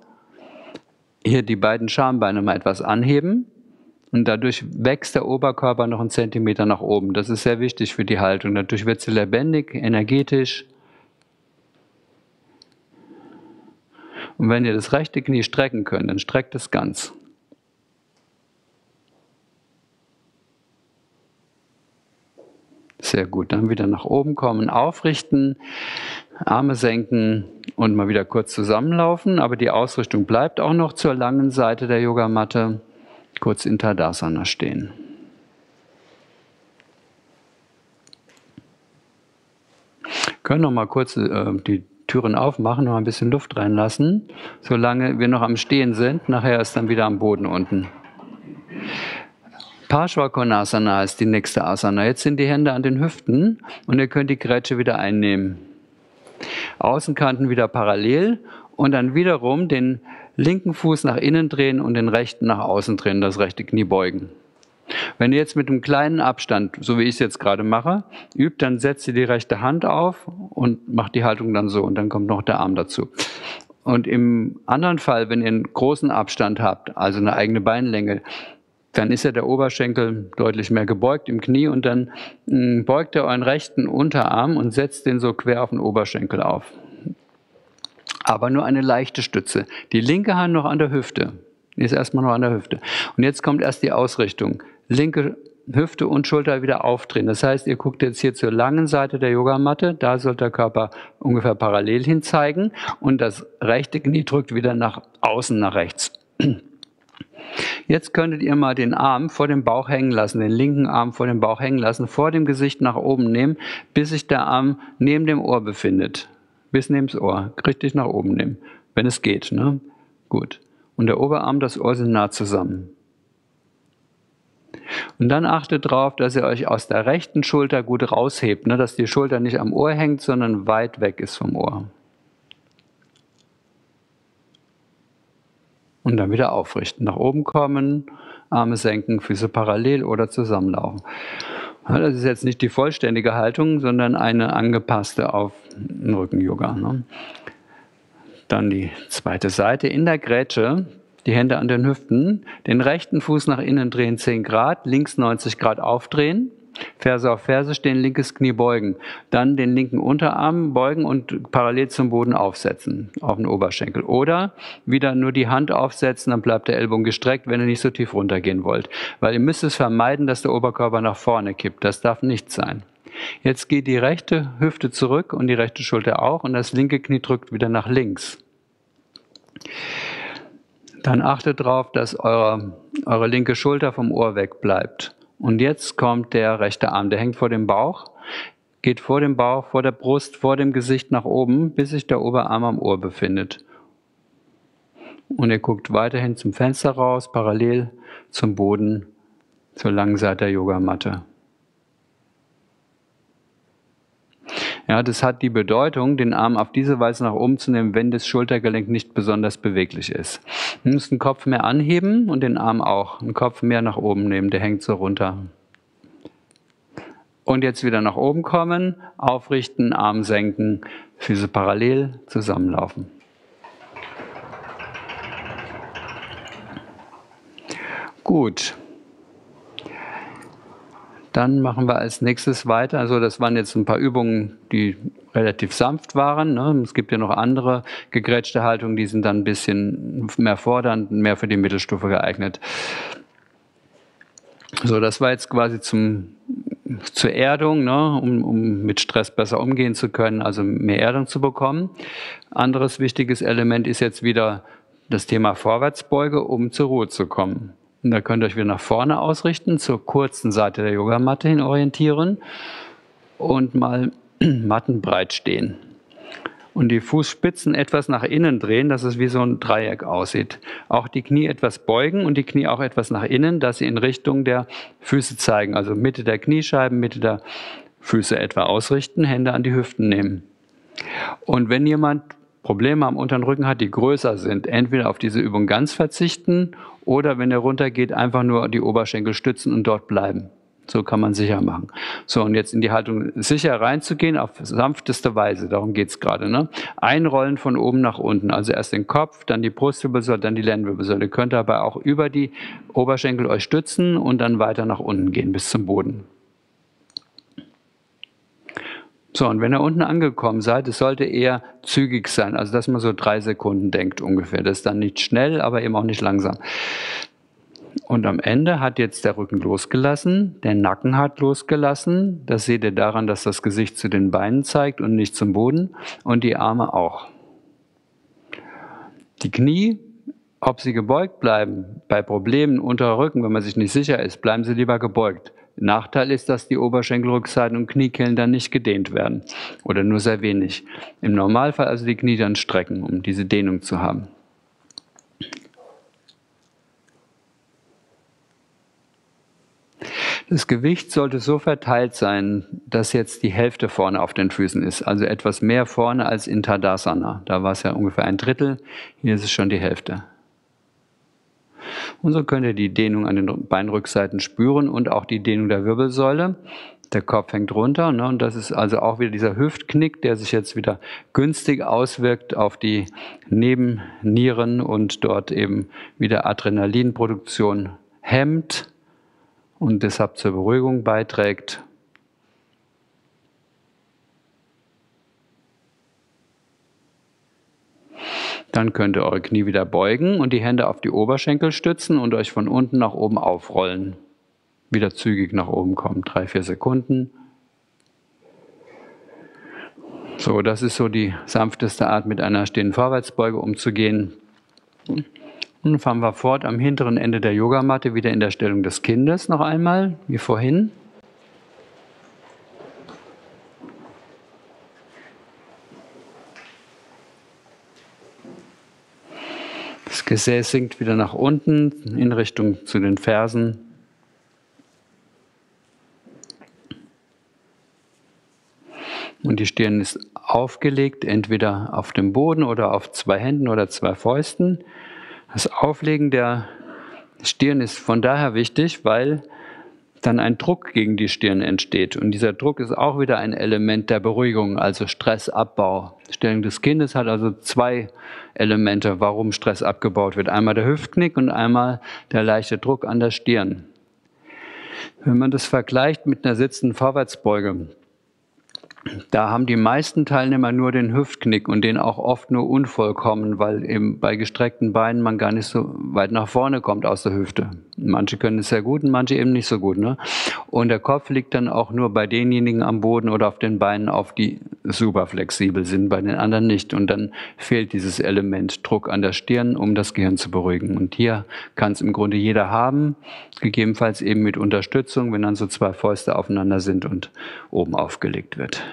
Hier die beiden Schambeine mal etwas anheben und dadurch wächst der Oberkörper noch einen Zentimeter nach oben. Das ist sehr wichtig für die Haltung. Dadurch wird sie lebendig, energetisch. Und wenn ihr das rechte Knie strecken könnt, dann streckt es ganz. Sehr gut. Dann wieder nach oben kommen, aufrichten, Arme senken und mal wieder kurz zusammenlaufen. Aber die Ausrichtung bleibt auch noch zur langen Seite der Yogamatte kurz in Tadasana stehen. Können noch mal kurz äh, die Türen aufmachen, noch ein bisschen Luft reinlassen, solange wir noch am Stehen sind. Nachher ist dann wieder am Boden unten. Parshvakonasana ist die nächste Asana. Jetzt sind die Hände an den Hüften und ihr könnt die Grätsche wieder einnehmen. Außenkanten wieder parallel und dann wiederum den linken Fuß nach innen drehen und den rechten nach außen drehen, das rechte Knie beugen. Wenn ihr jetzt mit einem kleinen Abstand, so wie ich es jetzt gerade mache, übt, dann setzt ihr die rechte Hand auf und macht die Haltung dann so und dann kommt noch der Arm dazu. Und im anderen Fall, wenn ihr einen großen Abstand habt, also eine eigene Beinlänge, dann ist ja der Oberschenkel deutlich mehr gebeugt im Knie und dann hm, beugt ihr euren rechten Unterarm und setzt den so quer auf den Oberschenkel auf. Aber nur eine leichte Stütze. Die linke Hand noch an der Hüfte. Ist erstmal noch an der Hüfte. Und jetzt kommt erst die Ausrichtung. Linke Hüfte und Schulter wieder aufdrehen. Das heißt, ihr guckt jetzt hier zur langen Seite der Yogamatte, da soll der Körper ungefähr parallel hin zeigen und das rechte Knie drückt wieder nach außen, nach rechts. Jetzt könntet ihr mal den Arm vor dem Bauch hängen lassen, den linken Arm vor dem Bauch hängen lassen, vor dem Gesicht nach oben nehmen, bis sich der Arm neben dem Ohr befindet. Bis neben das Ohr. Richtig nach oben nehmen. Wenn es geht, ne? Gut. Und der Oberarm, das Ohr sind nah zusammen. Und dann achtet darauf, dass ihr euch aus der rechten Schulter gut raushebt, ne? dass die Schulter nicht am Ohr hängt, sondern weit weg ist vom Ohr. Und dann wieder aufrichten. Nach oben kommen, Arme senken, Füße parallel oder zusammenlaufen. Das ist jetzt nicht die vollständige Haltung, sondern eine angepasste auf Rücken-Yoga. Ne? Dann die zweite Seite in der Grätsche die Hände an den Hüften, den rechten Fuß nach innen drehen 10 Grad, links 90 Grad aufdrehen, Ferse auf Ferse stehen, linkes Knie beugen. Dann den linken Unterarm beugen und parallel zum Boden aufsetzen, auf den Oberschenkel. Oder wieder nur die Hand aufsetzen, dann bleibt der Ellbogen gestreckt, wenn ihr nicht so tief runtergehen wollt. Weil ihr müsst es vermeiden, dass der Oberkörper nach vorne kippt. Das darf nicht sein. Jetzt geht die rechte Hüfte zurück und die rechte Schulter auch und das linke Knie drückt wieder nach links dann achtet darauf, dass eure, eure linke Schulter vom Ohr weg bleibt. Und jetzt kommt der rechte Arm, der hängt vor dem Bauch, geht vor dem Bauch, vor der Brust, vor dem Gesicht nach oben, bis sich der Oberarm am Ohr befindet. Und ihr guckt weiterhin zum Fenster raus, parallel zum Boden, zur langen Seite der Yogamatte. Ja, das hat die Bedeutung, den Arm auf diese Weise nach oben zu nehmen, wenn das Schultergelenk nicht besonders beweglich ist. Du musst den Kopf mehr anheben und den Arm auch. Den Kopf mehr nach oben nehmen, der hängt so runter. Und jetzt wieder nach oben kommen, aufrichten, Arm senken, Füße parallel zusammenlaufen. Gut. Dann machen wir als nächstes weiter. Also das waren jetzt ein paar Übungen, die relativ sanft waren. Ne? Es gibt ja noch andere gegrätschte Haltungen, die sind dann ein bisschen mehr fordernd, mehr für die Mittelstufe geeignet. So, das war jetzt quasi zum, zur Erdung, ne? um, um mit Stress besser umgehen zu können, also mehr Erdung zu bekommen. Anderes wichtiges Element ist jetzt wieder das Thema Vorwärtsbeuge, um zur Ruhe zu kommen. Und da könnt ihr euch wieder nach vorne ausrichten, zur kurzen Seite der Yogamatte hin orientieren und mal mattenbreit stehen. Und die Fußspitzen etwas nach innen drehen, dass es wie so ein Dreieck aussieht. Auch die Knie etwas beugen und die Knie auch etwas nach innen, dass sie in Richtung der Füße zeigen. Also Mitte der Kniescheiben, Mitte der Füße etwa ausrichten, Hände an die Hüften nehmen. Und wenn jemand Probleme am unteren Rücken hat, die größer sind, entweder auf diese Übung ganz verzichten oder wenn er runtergeht, einfach nur die Oberschenkel stützen und dort bleiben. So kann man sicher machen. So, und jetzt in die Haltung sicher reinzugehen, auf sanfteste Weise, darum geht's gerade. Ne? Einrollen von oben nach unten, also erst den Kopf, dann die Brustwirbelsäule, dann die Lendenwirbelsäule. Ihr könnt dabei auch über die Oberschenkel euch stützen und dann weiter nach unten gehen bis zum Boden. So, und wenn ihr unten angekommen seid, es sollte eher zügig sein, also dass man so drei Sekunden denkt ungefähr. Das ist dann nicht schnell, aber eben auch nicht langsam. Und am Ende hat jetzt der Rücken losgelassen, der Nacken hat losgelassen. Das seht ihr daran, dass das Gesicht zu den Beinen zeigt und nicht zum Boden. Und die Arme auch. Die Knie, ob sie gebeugt bleiben, bei Problemen unter Rücken, wenn man sich nicht sicher ist, bleiben sie lieber gebeugt. Nachteil ist, dass die Oberschenkelrückseiten und Kniekehlen dann nicht gedehnt werden oder nur sehr wenig. Im Normalfall also die Knie dann strecken, um diese Dehnung zu haben. Das Gewicht sollte so verteilt sein, dass jetzt die Hälfte vorne auf den Füßen ist, also etwas mehr vorne als in Tadasana. Da war es ja ungefähr ein Drittel, hier ist es schon die Hälfte. Und so könnt ihr die Dehnung an den Beinrückseiten spüren und auch die Dehnung der Wirbelsäule. Der Kopf hängt runter ne, und das ist also auch wieder dieser Hüftknick, der sich jetzt wieder günstig auswirkt auf die Nebennieren und dort eben wieder Adrenalinproduktion hemmt und deshalb zur Beruhigung beiträgt. Dann könnt ihr eure Knie wieder beugen und die Hände auf die Oberschenkel stützen und euch von unten nach oben aufrollen. Wieder zügig nach oben kommen, drei, vier Sekunden. So, das ist so die sanfteste Art, mit einer stehenden Vorwärtsbeuge umzugehen. Dann fahren wir fort am hinteren Ende der Yogamatte wieder in der Stellung des Kindes noch einmal, wie vorhin. Gesäß sinkt wieder nach unten in Richtung zu den Fersen. Und die Stirn ist aufgelegt, entweder auf dem Boden oder auf zwei Händen oder zwei Fäusten. Das Auflegen der Stirn ist von daher wichtig, weil dann ein Druck gegen die Stirn entsteht. Und dieser Druck ist auch wieder ein Element der Beruhigung, also Stressabbau. Stellung des Kindes hat also zwei Elemente, warum Stress abgebaut wird. Einmal der Hüftknick und einmal der leichte Druck an der Stirn. Wenn man das vergleicht mit einer sitzenden Vorwärtsbeuge, da haben die meisten Teilnehmer nur den Hüftknick und den auch oft nur unvollkommen, weil eben bei gestreckten Beinen man gar nicht so weit nach vorne kommt aus der Hüfte. Manche können es sehr gut und manche eben nicht so gut. Ne? Und der Kopf liegt dann auch nur bei denjenigen am Boden oder auf den Beinen auf, die super flexibel sind, bei den anderen nicht. Und dann fehlt dieses Element Druck an der Stirn, um das Gehirn zu beruhigen. Und hier kann es im Grunde jeder haben, gegebenenfalls eben mit Unterstützung, wenn dann so zwei Fäuste aufeinander sind und oben aufgelegt wird.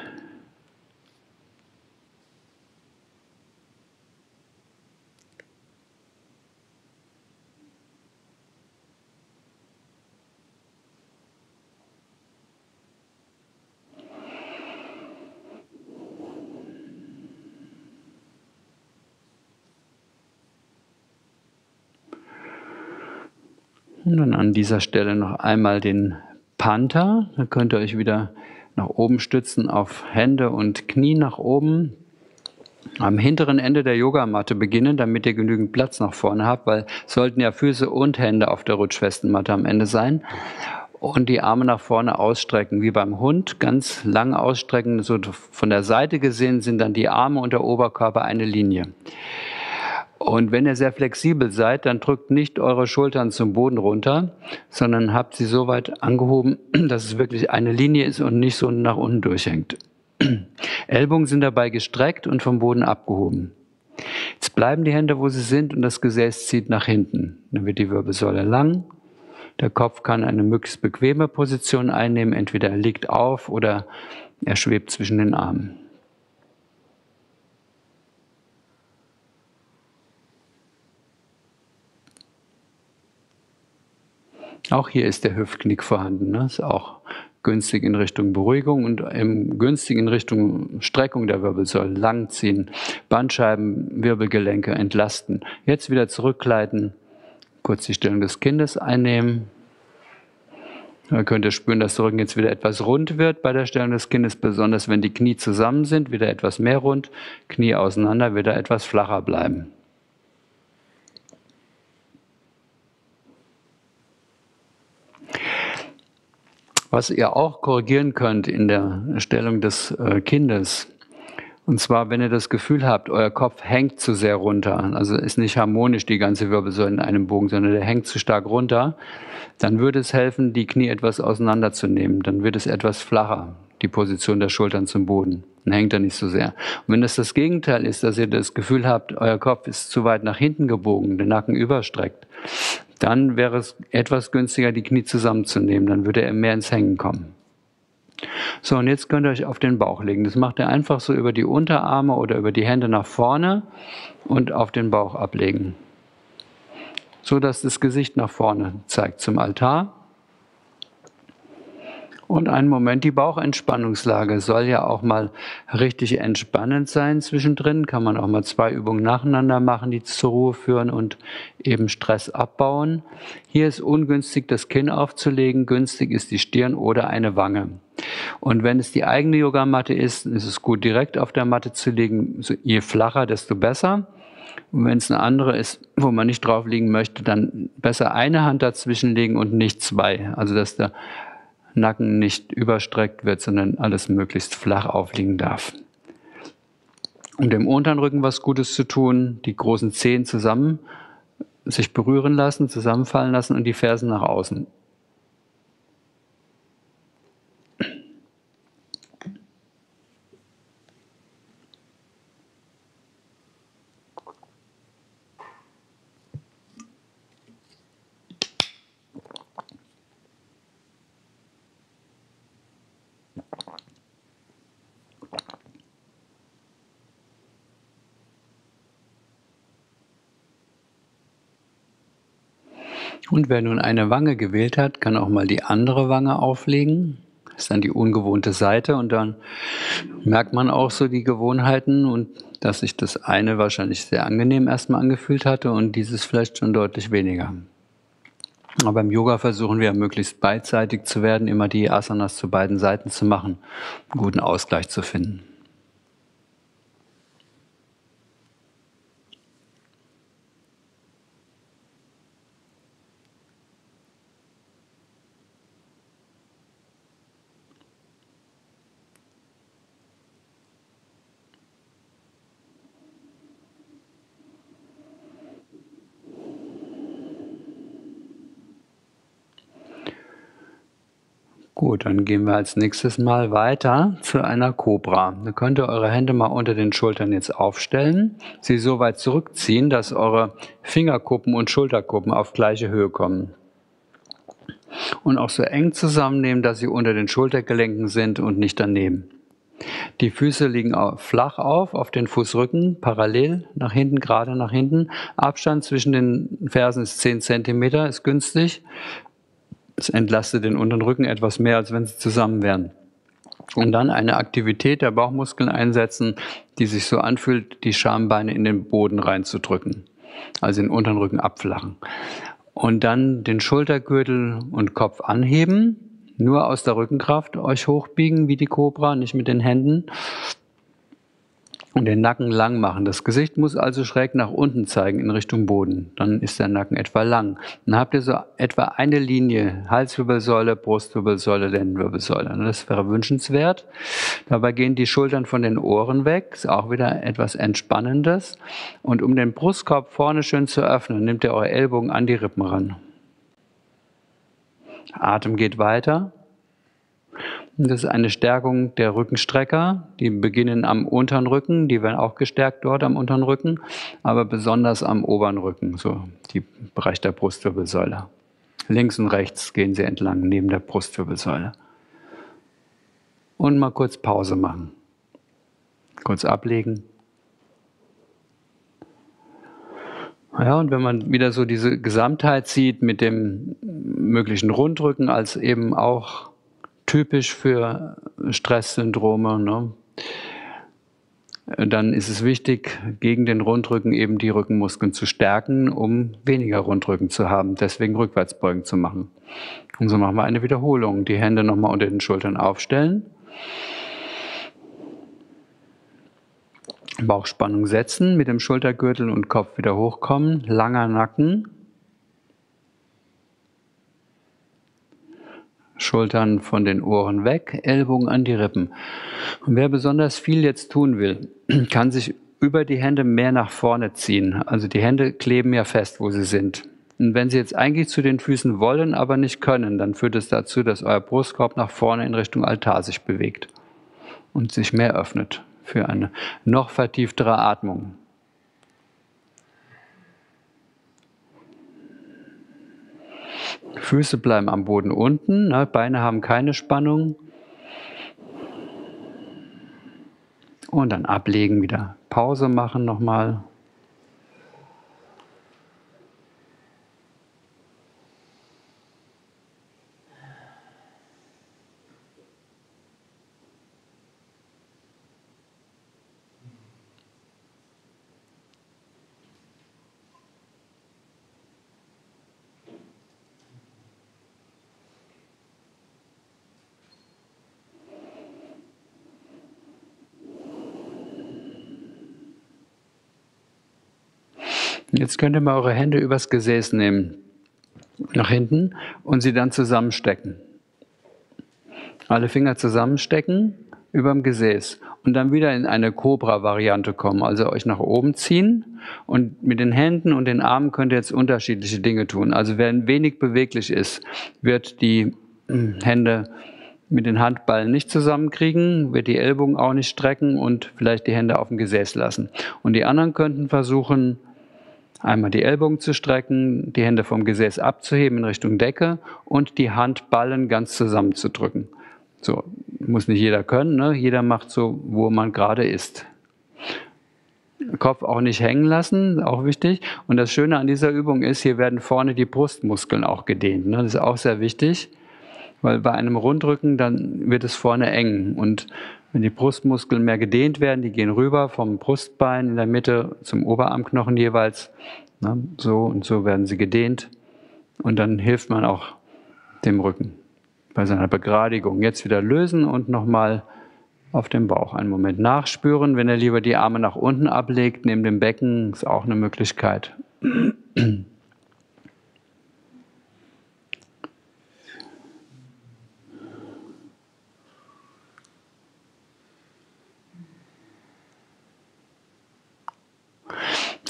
Und dann an dieser Stelle noch einmal den Panther. Da könnt ihr euch wieder nach oben stützen auf Hände und Knie nach oben. Am hinteren Ende der Yogamatte beginnen, damit ihr genügend Platz nach vorne habt, weil sollten ja Füße und Hände auf der rutschfesten Matte am Ende sein. Und die Arme nach vorne ausstrecken, wie beim Hund, ganz lang ausstrecken. So von der Seite gesehen sind dann die Arme und der Oberkörper eine Linie. Und wenn ihr sehr flexibel seid, dann drückt nicht eure Schultern zum Boden runter, sondern habt sie so weit angehoben, dass es wirklich eine Linie ist und nicht so nach unten durchhängt. Ellbogen sind dabei gestreckt und vom Boden abgehoben. Jetzt bleiben die Hände, wo sie sind und das Gesäß zieht nach hinten. Dann wird die Wirbelsäule lang. Der Kopf kann eine möglichst bequeme Position einnehmen. Entweder er liegt auf oder er schwebt zwischen den Armen. Auch hier ist der Hüftknick vorhanden. Ne? Ist auch günstig in Richtung Beruhigung und im günstig in Richtung Streckung der Wirbelsäule, langziehen, Bandscheiben, Wirbelgelenke entlasten. Jetzt wieder zurückgleiten, kurz die Stellung des Kindes einnehmen. Da könnt ihr spüren, dass der Rücken jetzt wieder etwas rund wird bei der Stellung des Kindes, besonders wenn die Knie zusammen sind, wieder etwas mehr rund, Knie auseinander, wieder etwas flacher bleiben. Was ihr auch korrigieren könnt in der Stellung des äh, Kindes, und zwar, wenn ihr das Gefühl habt, euer Kopf hängt zu sehr runter, also ist nicht harmonisch die ganze Wirbelsäule in einem Bogen, sondern der hängt zu stark runter, dann würde es helfen, die Knie etwas auseinanderzunehmen. Dann wird es etwas flacher, die Position der Schultern zum Boden. Dann hängt er nicht so sehr. Und wenn es das Gegenteil ist, dass ihr das Gefühl habt, euer Kopf ist zu weit nach hinten gebogen, der Nacken überstreckt, dann wäre es etwas günstiger, die Knie zusammenzunehmen. Dann würde er mehr ins Hängen kommen. So, und jetzt könnt ihr euch auf den Bauch legen. Das macht ihr einfach so über die Unterarme oder über die Hände nach vorne und auf den Bauch ablegen. So dass das Gesicht nach vorne zeigt zum Altar. Und einen Moment, die Bauchentspannungslage soll ja auch mal richtig entspannend sein zwischendrin. Kann man auch mal zwei Übungen nacheinander machen, die zur Ruhe führen und eben Stress abbauen. Hier ist ungünstig, das Kinn aufzulegen. Günstig ist die Stirn oder eine Wange. Und wenn es die eigene Yogamatte ist, ist es gut, direkt auf der Matte zu legen. Je flacher, desto besser. Und wenn es eine andere ist, wo man nicht drauf liegen möchte, dann besser eine Hand dazwischen legen und nicht zwei. Also dass der Nacken nicht überstreckt wird, sondern alles möglichst flach aufliegen darf. um dem unteren Rücken was Gutes zu tun, die großen Zehen zusammen sich berühren lassen, zusammenfallen lassen und die Fersen nach außen. Und wer nun eine Wange gewählt hat, kann auch mal die andere Wange auflegen. Das ist dann die ungewohnte Seite und dann merkt man auch so die Gewohnheiten und dass sich das eine wahrscheinlich sehr angenehm erstmal angefühlt hatte und dieses vielleicht schon deutlich weniger. Aber beim Yoga versuchen wir möglichst beidseitig zu werden, immer die Asanas zu beiden Seiten zu machen, einen guten Ausgleich zu finden. Gut, dann gehen wir als nächstes mal weiter zu einer Cobra. Da könnt ihr eure Hände mal unter den Schultern jetzt aufstellen, sie so weit zurückziehen, dass eure Fingerkuppen und Schulterkuppen auf gleiche Höhe kommen. Und auch so eng zusammennehmen, dass sie unter den Schultergelenken sind und nicht daneben. Die Füße liegen flach auf, auf den Fußrücken, parallel nach hinten, gerade nach hinten. Abstand zwischen den Fersen ist 10 cm, ist günstig. Es entlastet den unteren Rücken etwas mehr, als wenn sie zusammen wären. Und dann eine Aktivität der Bauchmuskeln einsetzen, die sich so anfühlt, die Schambeine in den Boden reinzudrücken. Also den unteren Rücken abflachen. Und dann den Schultergürtel und Kopf anheben. Nur aus der Rückenkraft euch hochbiegen wie die Kobra, nicht mit den Händen und den Nacken lang machen. Das Gesicht muss also schräg nach unten zeigen in Richtung Boden. Dann ist der Nacken etwa lang. Dann habt ihr so etwa eine Linie, Halswirbelsäule, Brustwirbelsäule, Lendenwirbelsäule. Das wäre wünschenswert. Dabei gehen die Schultern von den Ohren weg. Ist auch wieder etwas Entspannendes. Und um den Brustkorb vorne schön zu öffnen, nehmt ihr eure Ellbogen an die Rippen ran. Atem geht weiter. Das ist eine Stärkung der Rückenstrecker. Die beginnen am unteren Rücken, die werden auch gestärkt dort am unteren Rücken, aber besonders am oberen Rücken, so die Bereich der Brustwirbelsäule. Links und rechts gehen sie entlang neben der Brustwirbelsäule. Und mal kurz Pause machen. Kurz ablegen. Ja, und wenn man wieder so diese Gesamtheit sieht mit dem möglichen Rundrücken als eben auch typisch für Stresssyndrome. Ne? Dann ist es wichtig, gegen den Rundrücken eben die Rückenmuskeln zu stärken, um weniger Rundrücken zu haben, deswegen Rückwärtsbeugen zu machen. Und so machen wir eine Wiederholung. Die Hände nochmal unter den Schultern aufstellen. Bauchspannung setzen, mit dem Schultergürtel und Kopf wieder hochkommen, langer Nacken. Schultern von den Ohren weg, Ellbogen an die Rippen. Und wer besonders viel jetzt tun will, kann sich über die Hände mehr nach vorne ziehen. Also die Hände kleben ja fest, wo sie sind. Und wenn Sie jetzt eigentlich zu den Füßen wollen, aber nicht können, dann führt es dazu, dass euer Brustkorb nach vorne in Richtung Altar sich bewegt und sich mehr öffnet für eine noch vertieftere Atmung. Füße bleiben am Boden unten, ne? Beine haben keine Spannung. Und dann ablegen, wieder Pause machen nochmal. Jetzt könnt ihr mal eure Hände übers Gesäß nehmen, nach hinten und sie dann zusammenstecken. Alle Finger zusammenstecken, über dem Gesäß und dann wieder in eine Cobra-Variante kommen, also euch nach oben ziehen und mit den Händen und den Armen könnt ihr jetzt unterschiedliche Dinge tun. Also wer wenig beweglich ist, wird die hm, Hände mit den Handballen nicht zusammenkriegen, wird die Ellbogen auch nicht strecken und vielleicht die Hände auf dem Gesäß lassen. Und die anderen könnten versuchen, einmal die Ellbogen zu strecken, die Hände vom Gesäß abzuheben in Richtung Decke und die Handballen ganz zusammenzudrücken. So, muss nicht jeder können, ne? jeder macht so, wo man gerade ist. Kopf auch nicht hängen lassen, auch wichtig. Und das Schöne an dieser Übung ist, hier werden vorne die Brustmuskeln auch gedehnt. Ne? Das ist auch sehr wichtig, weil bei einem Rundrücken dann wird es vorne eng. Und wenn die Brustmuskeln mehr gedehnt werden, die gehen rüber vom Brustbein in der Mitte zum Oberarmknochen jeweils. Ne? So und so werden sie gedehnt. Und dann hilft man auch dem Rücken bei seiner Begradigung. Jetzt wieder lösen und nochmal auf dem Bauch einen Moment nachspüren. Wenn er lieber die Arme nach unten ablegt, neben dem Becken, ist auch eine Möglichkeit.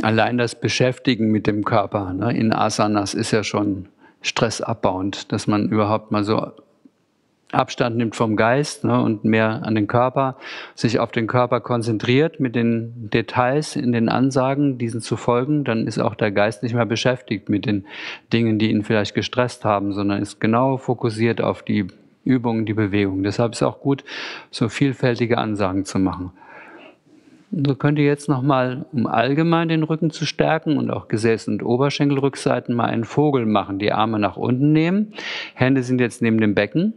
Allein das Beschäftigen mit dem Körper ne, in Asanas ist ja schon stressabbauend, dass man überhaupt mal so Abstand nimmt vom Geist ne, und mehr an den Körper, sich auf den Körper konzentriert mit den Details in den Ansagen, diesen zu folgen, dann ist auch der Geist nicht mehr beschäftigt mit den Dingen, die ihn vielleicht gestresst haben, sondern ist genau fokussiert auf die Übungen, die Bewegung. Deshalb ist es auch gut, so vielfältige Ansagen zu machen. So könnt ihr jetzt nochmal, um allgemein den Rücken zu stärken und auch Gesäß- und Oberschenkelrückseiten, mal einen Vogel machen. Die Arme nach unten nehmen. Hände sind jetzt neben dem Becken.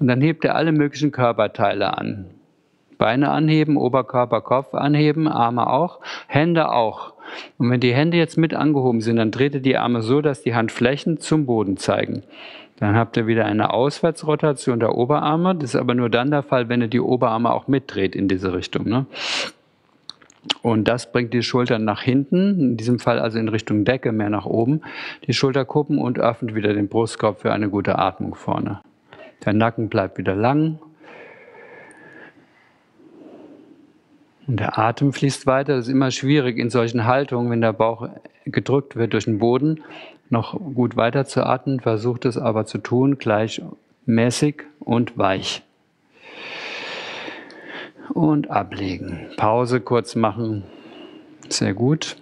Und dann hebt ihr alle möglichen Körperteile an. Beine anheben, Oberkörper, Kopf anheben, Arme auch, Hände auch. Und wenn die Hände jetzt mit angehoben sind, dann dreht ihr die Arme so, dass die Handflächen zum Boden zeigen. Dann habt ihr wieder eine Auswärtsrotation der Oberarme. Das ist aber nur dann der Fall, wenn ihr die Oberarme auch mitdreht in diese Richtung. Ne? Und das bringt die Schultern nach hinten, in diesem Fall also in Richtung Decke, mehr nach oben, die Schulterkuppen und öffnet wieder den Brustkorb für eine gute Atmung vorne. Der Nacken bleibt wieder lang. Und der Atem fließt weiter. Das ist immer schwierig in solchen Haltungen, wenn der Bauch gedrückt wird durch den Boden, noch gut weiter zu atmen. Versucht es aber zu tun, gleichmäßig und weich. Und ablegen. Pause kurz machen. Sehr gut.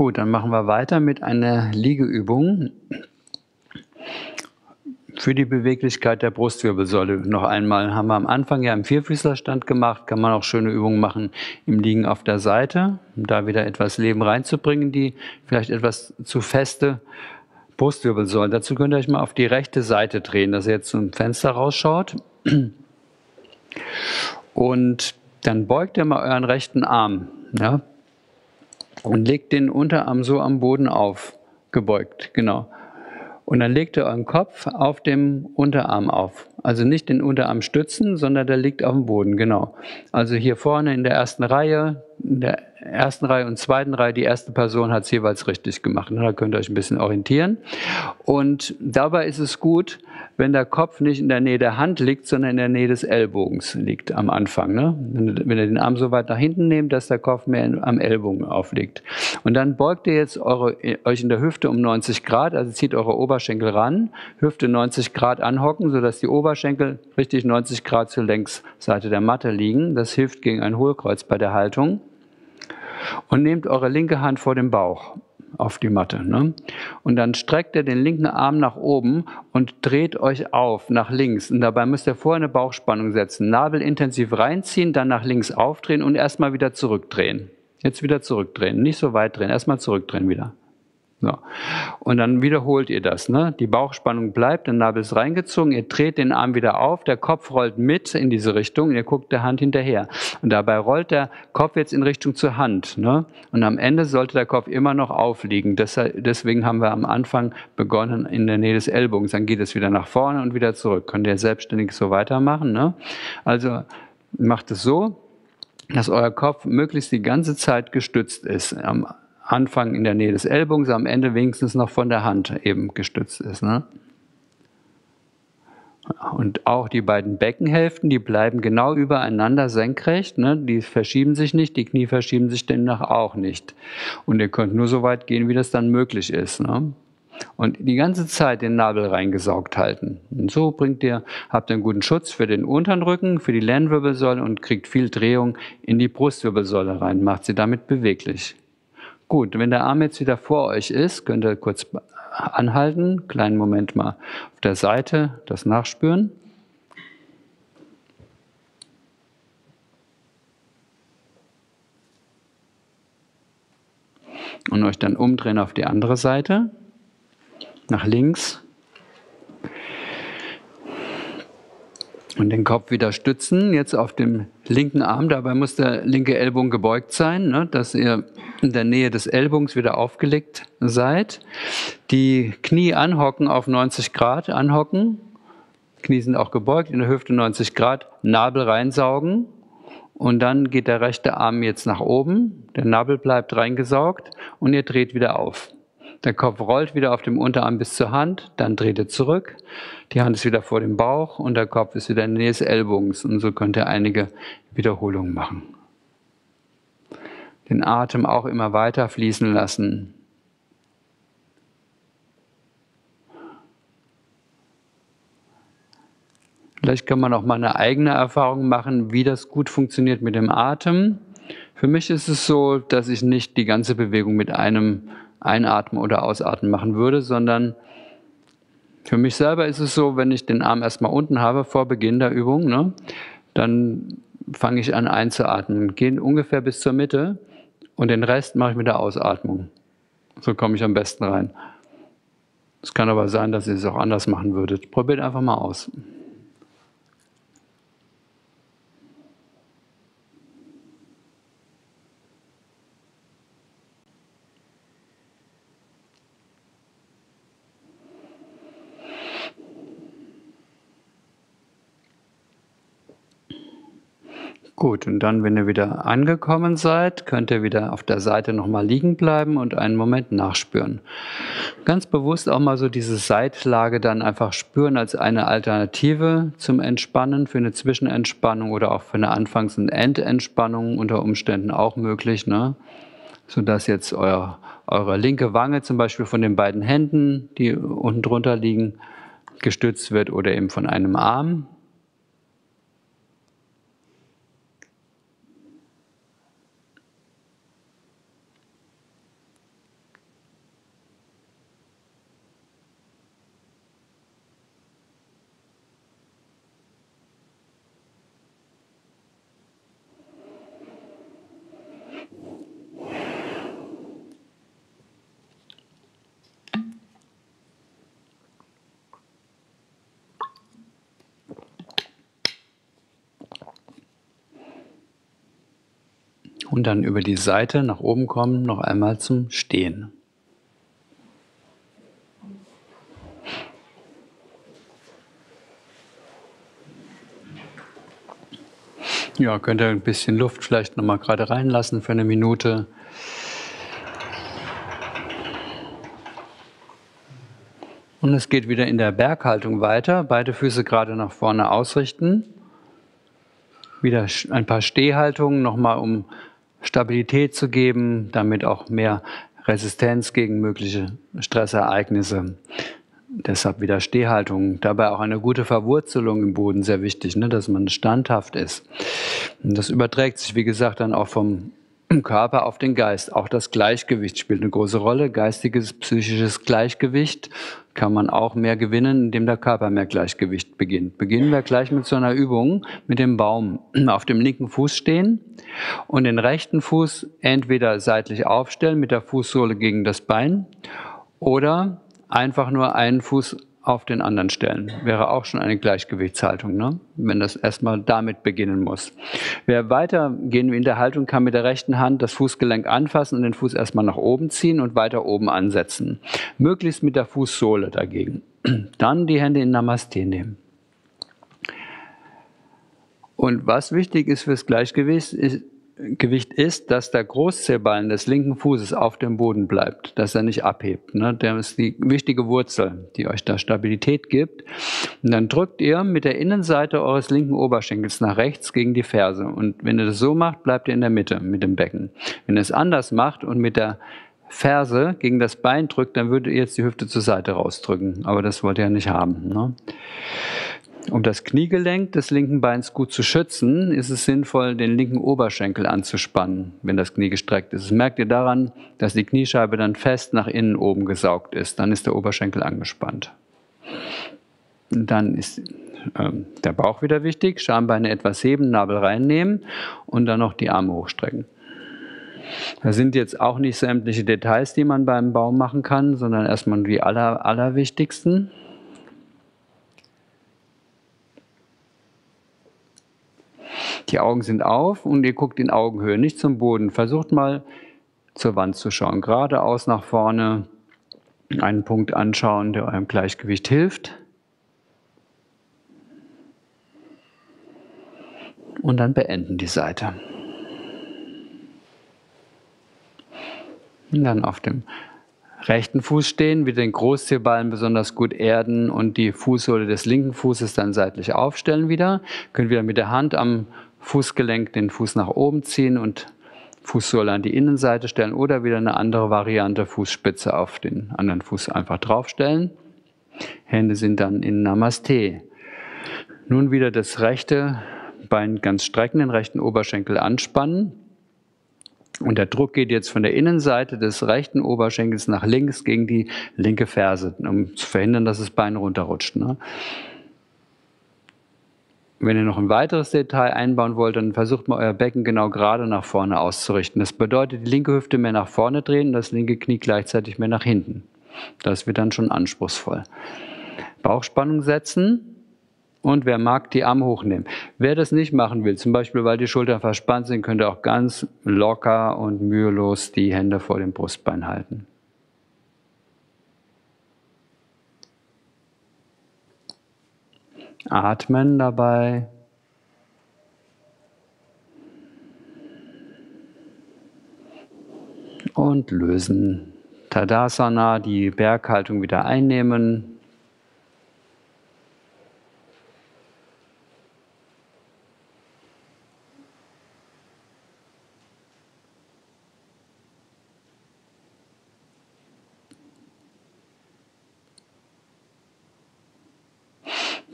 Gut, dann machen wir weiter mit einer Liegeübung für die Beweglichkeit der Brustwirbelsäule. Noch einmal haben wir am Anfang ja im Vierfüßlerstand gemacht, kann man auch schöne Übungen machen im Liegen auf der Seite, um da wieder etwas Leben reinzubringen, die vielleicht etwas zu feste Brustwirbelsäule. Dazu könnt ihr euch mal auf die rechte Seite drehen, dass ihr jetzt zum Fenster rausschaut. Und dann beugt ihr mal euren rechten Arm. Ja, und legt den Unterarm so am Boden auf, gebeugt, genau. Und dann legt ihr euren Kopf auf dem Unterarm auf. Also nicht den Unterarm stützen, sondern der liegt auf dem Boden, genau. Also hier vorne in der ersten Reihe, in der ersten Reihe und zweiten Reihe, die erste Person hat es jeweils richtig gemacht. Da könnt ihr euch ein bisschen orientieren. Und dabei ist es gut, wenn der Kopf nicht in der Nähe der Hand liegt, sondern in der Nähe des Ellbogens liegt am Anfang. Ne? Wenn, ihr den Arm so weit nach hinten nehmt, dass der Kopf mehr am Ellbogen aufliegt. Und dann beugt ihr jetzt eure, euch in der Hüfte um 90 Grad, also zieht eure Oberschenkel ran, Hüfte 90 Grad anhocken, sodass die Oberschenkel richtig 90 Grad zur Längsseite der Matte liegen. Das hilft gegen ein Hohlkreuz bei der Haltung. Und nehmt eure linke Hand vor dem Bauch auf die Matte. Ne? Und dann streckt ihr den linken Arm nach oben und dreht euch auf nach links. Und dabei müsst ihr vorher eine Bauchspannung setzen. Nabel intensiv reinziehen, dann nach links aufdrehen und erstmal wieder zurückdrehen. Jetzt wieder zurückdrehen. Nicht so weit drehen, erstmal zurückdrehen wieder. So. Und dann wiederholt ihr das. Ne? Die Bauchspannung bleibt, der Nabel ist reingezogen, ihr dreht den Arm wieder auf, der Kopf rollt mit in diese Richtung und ihr guckt der Hand hinterher. Und dabei rollt der Kopf jetzt in Richtung zur Hand. Ne? Und am Ende sollte der Kopf immer noch aufliegen. Deswegen haben wir am Anfang begonnen in der Nähe des Ellbogens. Dann geht es wieder nach vorne und wieder zurück. Könnt ihr selbstständig so weitermachen. Ne? Also macht es so, dass euer Kopf möglichst die ganze Zeit gestützt ist. Anfang in der Nähe des Ellbogens, am Ende wenigstens noch von der Hand eben gestützt ist. Ne? Und auch die beiden Beckenhälften, die bleiben genau übereinander senkrecht, ne? die verschieben sich nicht, die Knie verschieben sich demnach auch nicht. Und ihr könnt nur so weit gehen, wie das dann möglich ist. Ne? Und die ganze Zeit den Nabel reingesaugt halten. Und so bringt ihr, habt ihr einen guten Schutz für den unteren Rücken, für die Lendenwirbelsäule und kriegt viel Drehung in die Brustwirbelsäule rein, macht sie damit beweglich. Gut, wenn der Arm jetzt wieder vor euch ist, könnt ihr kurz anhalten, kleinen Moment mal auf der Seite das nachspüren. Und euch dann umdrehen auf die andere Seite, nach links. Und den Kopf wieder stützen, jetzt auf dem linken Arm. Dabei muss der linke Ellbogen gebeugt sein, ne, dass ihr in der Nähe des Ellbogens wieder aufgelegt seid. Die Knie anhocken auf 90 Grad, anhocken. Knie sind auch gebeugt, in der Hüfte 90 Grad, Nabel reinsaugen. Und dann geht der rechte Arm jetzt nach oben, der Nabel bleibt reingesaugt und ihr dreht wieder auf. Der Kopf rollt wieder auf dem Unterarm bis zur Hand, dann dreht er zurück. Die Hand ist wieder vor dem Bauch und der Kopf ist wieder in der Nähe des Ellbogens. Und so könnt ihr einige Wiederholungen machen. Den Atem auch immer weiter fließen lassen. Vielleicht kann man auch mal eine eigene Erfahrung machen, wie das gut funktioniert mit dem Atem. Für mich ist es so, dass ich nicht die ganze Bewegung mit einem Einatmen oder Ausatmen machen würde, sondern für mich selber ist es so, wenn ich den Arm erstmal unten habe vor Beginn der Übung, ne, dann fange ich an einzuatmen, gehe ungefähr bis zur Mitte und den Rest mache ich mit der Ausatmung. So komme ich am besten rein. Es kann aber sein, dass ihr es auch anders machen würdet. Probiert einfach mal aus. Gut, und dann, wenn ihr wieder angekommen seid, könnt ihr wieder auf der Seite nochmal liegen bleiben und einen Moment nachspüren. Ganz bewusst auch mal so diese Seitlage dann einfach spüren als eine Alternative zum Entspannen, für eine Zwischenentspannung oder auch für eine Anfangs- und Endentspannung unter Umständen auch möglich, ne? sodass jetzt euer, eure linke Wange zum Beispiel von den beiden Händen, die unten drunter liegen, gestützt wird oder eben von einem Arm und dann über die Seite nach oben kommen, noch einmal zum Stehen. Ja, könnt ihr ein bisschen Luft vielleicht nochmal gerade reinlassen für eine Minute. Und es geht wieder in der Berghaltung weiter. Beide Füße gerade nach vorne ausrichten. Wieder ein paar Stehhaltungen, nochmal um Stabilität zu geben, damit auch mehr Resistenz gegen mögliche Stressereignisse. Deshalb wieder Stehhaltung. Dabei auch eine gute Verwurzelung im Boden sehr wichtig, ne, dass man standhaft ist. Und das überträgt sich, wie gesagt, dann auch vom Körper auf den Geist. Auch das Gleichgewicht spielt eine große Rolle. Geistiges, psychisches Gleichgewicht kann man auch mehr gewinnen, indem der Körper mehr Gleichgewicht beginnt. Beginnen wir gleich mit so einer Übung mit dem Baum. Auf dem linken Fuß stehen und den rechten Fuß entweder seitlich aufstellen mit der Fußsohle gegen das Bein Oder einfach nur einen Fuß auf den anderen stellen. Wäre auch schon eine Gleichgewichtshaltung, ne? wenn das erstmal damit beginnen muss. Wer weitergehen in der Haltung kann mit der rechten Hand das Fußgelenk anfassen und den Fuß erstmal nach oben ziehen und weiter oben ansetzen. Möglichst mit der Fußsohle dagegen. Dann die Hände in Namaste nehmen. Und was wichtig ist fürs Gleichgewicht, ist, Gewicht ist, dass der Großzehballen des linken Fußes auf dem Boden bleibt, dass er nicht abhebt. Ne? Der ist die wichtige Wurzel, die euch da Stabilität gibt. Und dann drückt ihr mit der Innenseite eures linken Oberschenkels nach rechts gegen die Ferse. Und wenn ihr das so macht, bleibt ihr in der Mitte mit dem Becken. Wenn ihr es anders macht und mit der Ferse gegen das Bein drückt, dann würdet ihr jetzt die Hüfte zur Seite rausdrücken. Aber das wollt ihr ja nicht haben. Ne? Um das Kniegelenk des linken Beins gut zu schützen, ist es sinnvoll, den linken Oberschenkel anzuspannen, wenn das Knie gestreckt ist. Das merkt ihr daran, dass die Kniescheibe dann fest nach innen oben gesaugt ist. Dann ist der Oberschenkel angespannt. dann ist ähm, der Bauch wieder wichtig. Schambeine etwas heben, Nabel reinnehmen und dann noch die Arme hochstrecken. Da sind jetzt auch nicht sämtliche Details, die man beim Baum machen kann, sondern erstmal die aller, allerwichtigsten. Die Augen sind auf und ihr guckt in Augenhöhe, nicht zum Boden. Versucht mal zur Wand zu schauen, geradeaus nach vorne, einen Punkt anschauen, der eurem Gleichgewicht hilft. Und dann beenden die Seite. Und dann auf dem rechten Fuß stehen, wieder den Großzehballen besonders gut erden und die Fußsohle des linken Fußes dann seitlich aufstellen wieder. Könnt wieder mit der Hand am Fußgelenk den Fuß nach oben ziehen und Fußsohle an die Innenseite stellen oder wieder eine andere Variante, Fußspitze auf den anderen Fuß einfach draufstellen. Hände sind dann in Namaste. Nun wieder das rechte Bein ganz strecken, den rechten Oberschenkel anspannen. Und der Druck geht jetzt von der Innenseite des rechten Oberschenkels nach links gegen die linke Ferse, um zu verhindern, dass das Bein runterrutscht. Ne? Wenn ihr noch ein weiteres Detail einbauen wollt, dann versucht mal euer Becken genau gerade nach vorne auszurichten. Das bedeutet, die linke Hüfte mehr nach vorne drehen und das linke Knie gleichzeitig mehr nach hinten. Das wird dann schon anspruchsvoll. Bauchspannung setzen und wer mag, die Arme hochnehmen. Wer das nicht machen will, zum Beispiel weil die Schultern verspannt sind, könnte auch ganz locker und mühelos die Hände vor dem Brustbein halten. Atmen dabei. Und lösen. Tadasana, die Berghaltung wieder einnehmen.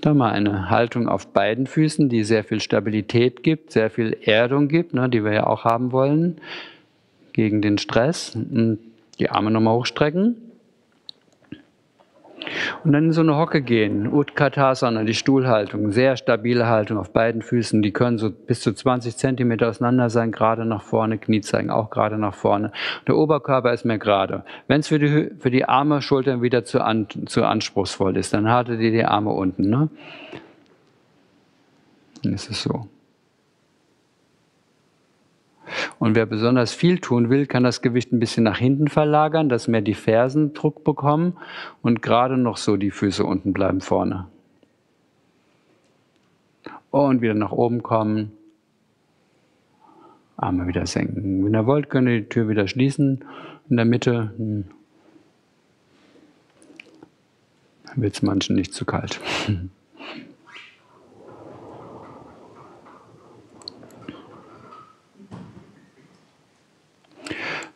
Dann mal eine Haltung auf beiden Füßen, die sehr viel Stabilität gibt, sehr viel Erdung gibt, ne, die wir ja auch haben wollen, gegen den Stress. Die Arme nochmal hochstrecken. Und dann in so eine Hocke gehen, Utkatasana, die Stuhlhaltung, sehr stabile Haltung auf beiden Füßen. Die können so bis zu 20 Zentimeter auseinander sein, gerade nach vorne, Knie zeigen auch gerade nach vorne. Der Oberkörper ist mehr gerade. Wenn es für die, für die Arme, Schultern wieder zu, an, zu anspruchsvoll ist, dann haltet ihr die Arme unten. Ne? Dann ist es so. Und wer besonders viel tun will, kann das Gewicht ein bisschen nach hinten verlagern, dass mehr die Fersen Druck bekommen und gerade noch so die Füße unten bleiben vorne. Und wieder nach oben kommen. Arme wieder senken. Wenn ihr wollt, könnt ihr die Tür wieder schließen in der Mitte. Hm. Dann wird es manchen nicht zu kalt.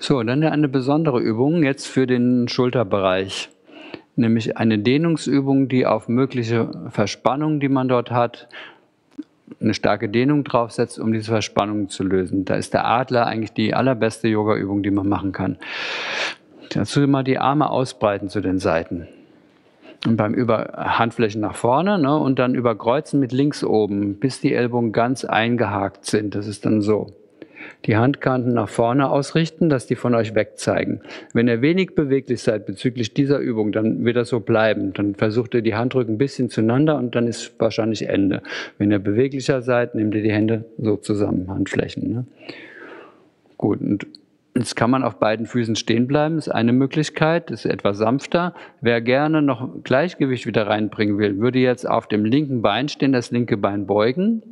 So, dann eine besondere Übung jetzt für den Schulterbereich, nämlich eine Dehnungsübung, die auf mögliche Verspannung, die man dort hat, eine starke Dehnung draufsetzt, um diese Verspannung zu lösen. Da ist der Adler eigentlich die allerbeste Yoga-Übung, die man machen kann. Dazu immer die Arme ausbreiten zu den Seiten. Und beim Über Handflächen nach vorne ne, und dann überkreuzen mit links oben, bis die Ellbogen ganz eingehakt sind. Das ist dann so. Die Handkanten nach vorne ausrichten, dass die von euch weg zeigen. Wenn ihr wenig beweglich seid bezüglich dieser Übung, dann wird das so bleiben. Dann versucht ihr die Handrücken ein bisschen zueinander und dann ist wahrscheinlich Ende. Wenn ihr beweglicher seid, nehmt ihr die Hände so zusammen, Handflächen. Ne? Gut, und Jetzt kann man auf beiden Füßen stehen bleiben, ist eine Möglichkeit, ist etwas sanfter. Wer gerne noch Gleichgewicht wieder reinbringen will, würde jetzt auf dem linken Bein stehen, das linke Bein beugen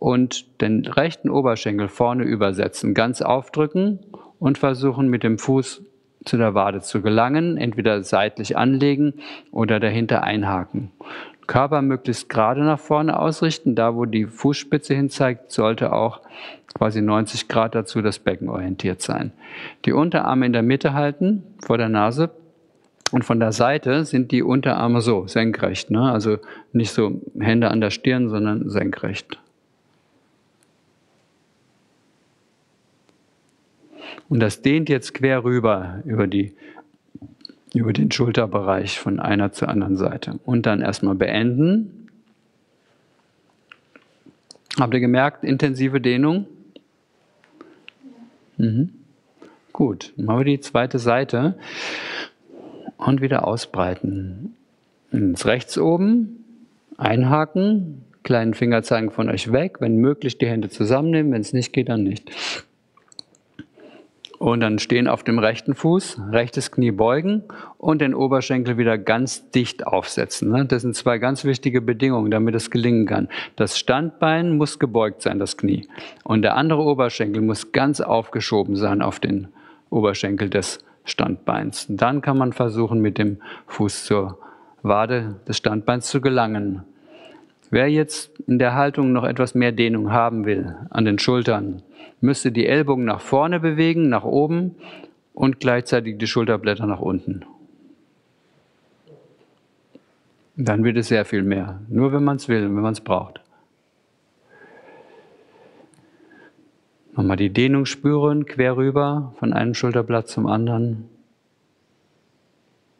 und den rechten Oberschenkel vorne übersetzen, ganz aufdrücken und versuchen mit dem Fuß zu der Wade zu gelangen, entweder seitlich anlegen oder dahinter einhaken. Körper möglichst gerade nach vorne ausrichten. Da, wo die Fußspitze hin zeigt, sollte auch quasi 90 Grad dazu das Becken orientiert sein. Die Unterarme in der Mitte halten, vor der Nase. Und von der Seite sind die Unterarme so, senkrecht. Ne? Also nicht so Hände an der Stirn, sondern senkrecht. Und das dehnt jetzt quer rüber über die über den Schulterbereich von einer zur anderen Seite. Und dann erstmal beenden. Habt ihr gemerkt, intensive Dehnung? Mhm. Gut, machen wir die zweite Seite und wieder ausbreiten. Ins rechts oben, einhaken, kleinen Finger zeigen von euch weg, wenn möglich die Hände zusammennehmen, wenn es nicht geht, dann nicht. Und dann stehen auf dem rechten Fuß, rechtes Knie beugen und den Oberschenkel wieder ganz dicht aufsetzen. Ne? Das sind zwei ganz wichtige Bedingungen, damit es gelingen kann. Das Standbein muss gebeugt sein, das Knie. Und der andere Oberschenkel muss ganz aufgeschoben sein auf den Oberschenkel des Standbeins. Dann kann man versuchen, mit dem Fuß zur Wade des Standbeins zu gelangen. Wer jetzt in der Haltung noch etwas mehr Dehnung haben will an den Schultern, müsste die Ellbogen nach vorne bewegen, nach oben und gleichzeitig die Schulterblätter nach unten. Dann wird es sehr viel mehr. Nur wenn man es will, wenn man es braucht. Nochmal die Dehnung spüren, quer rüber von einem Schulterblatt zum anderen.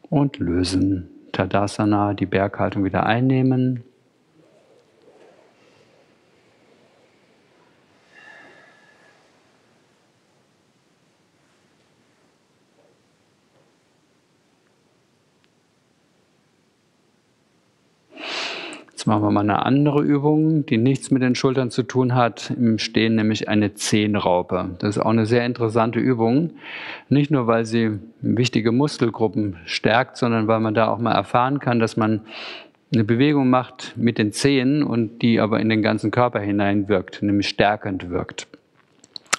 Und lösen. Tadasana, die Berghaltung wieder einnehmen. Jetzt machen wir mal eine andere Übung, die nichts mit den Schultern zu tun hat. Im Stehen nämlich eine Zehenraupe. Das ist auch eine sehr interessante Übung. Nicht nur, weil sie wichtige Muskelgruppen stärkt, sondern weil man da auch mal erfahren kann, dass man eine Bewegung macht mit den Zehen und die aber in den ganzen Körper hineinwirkt, nämlich stärkend wirkt.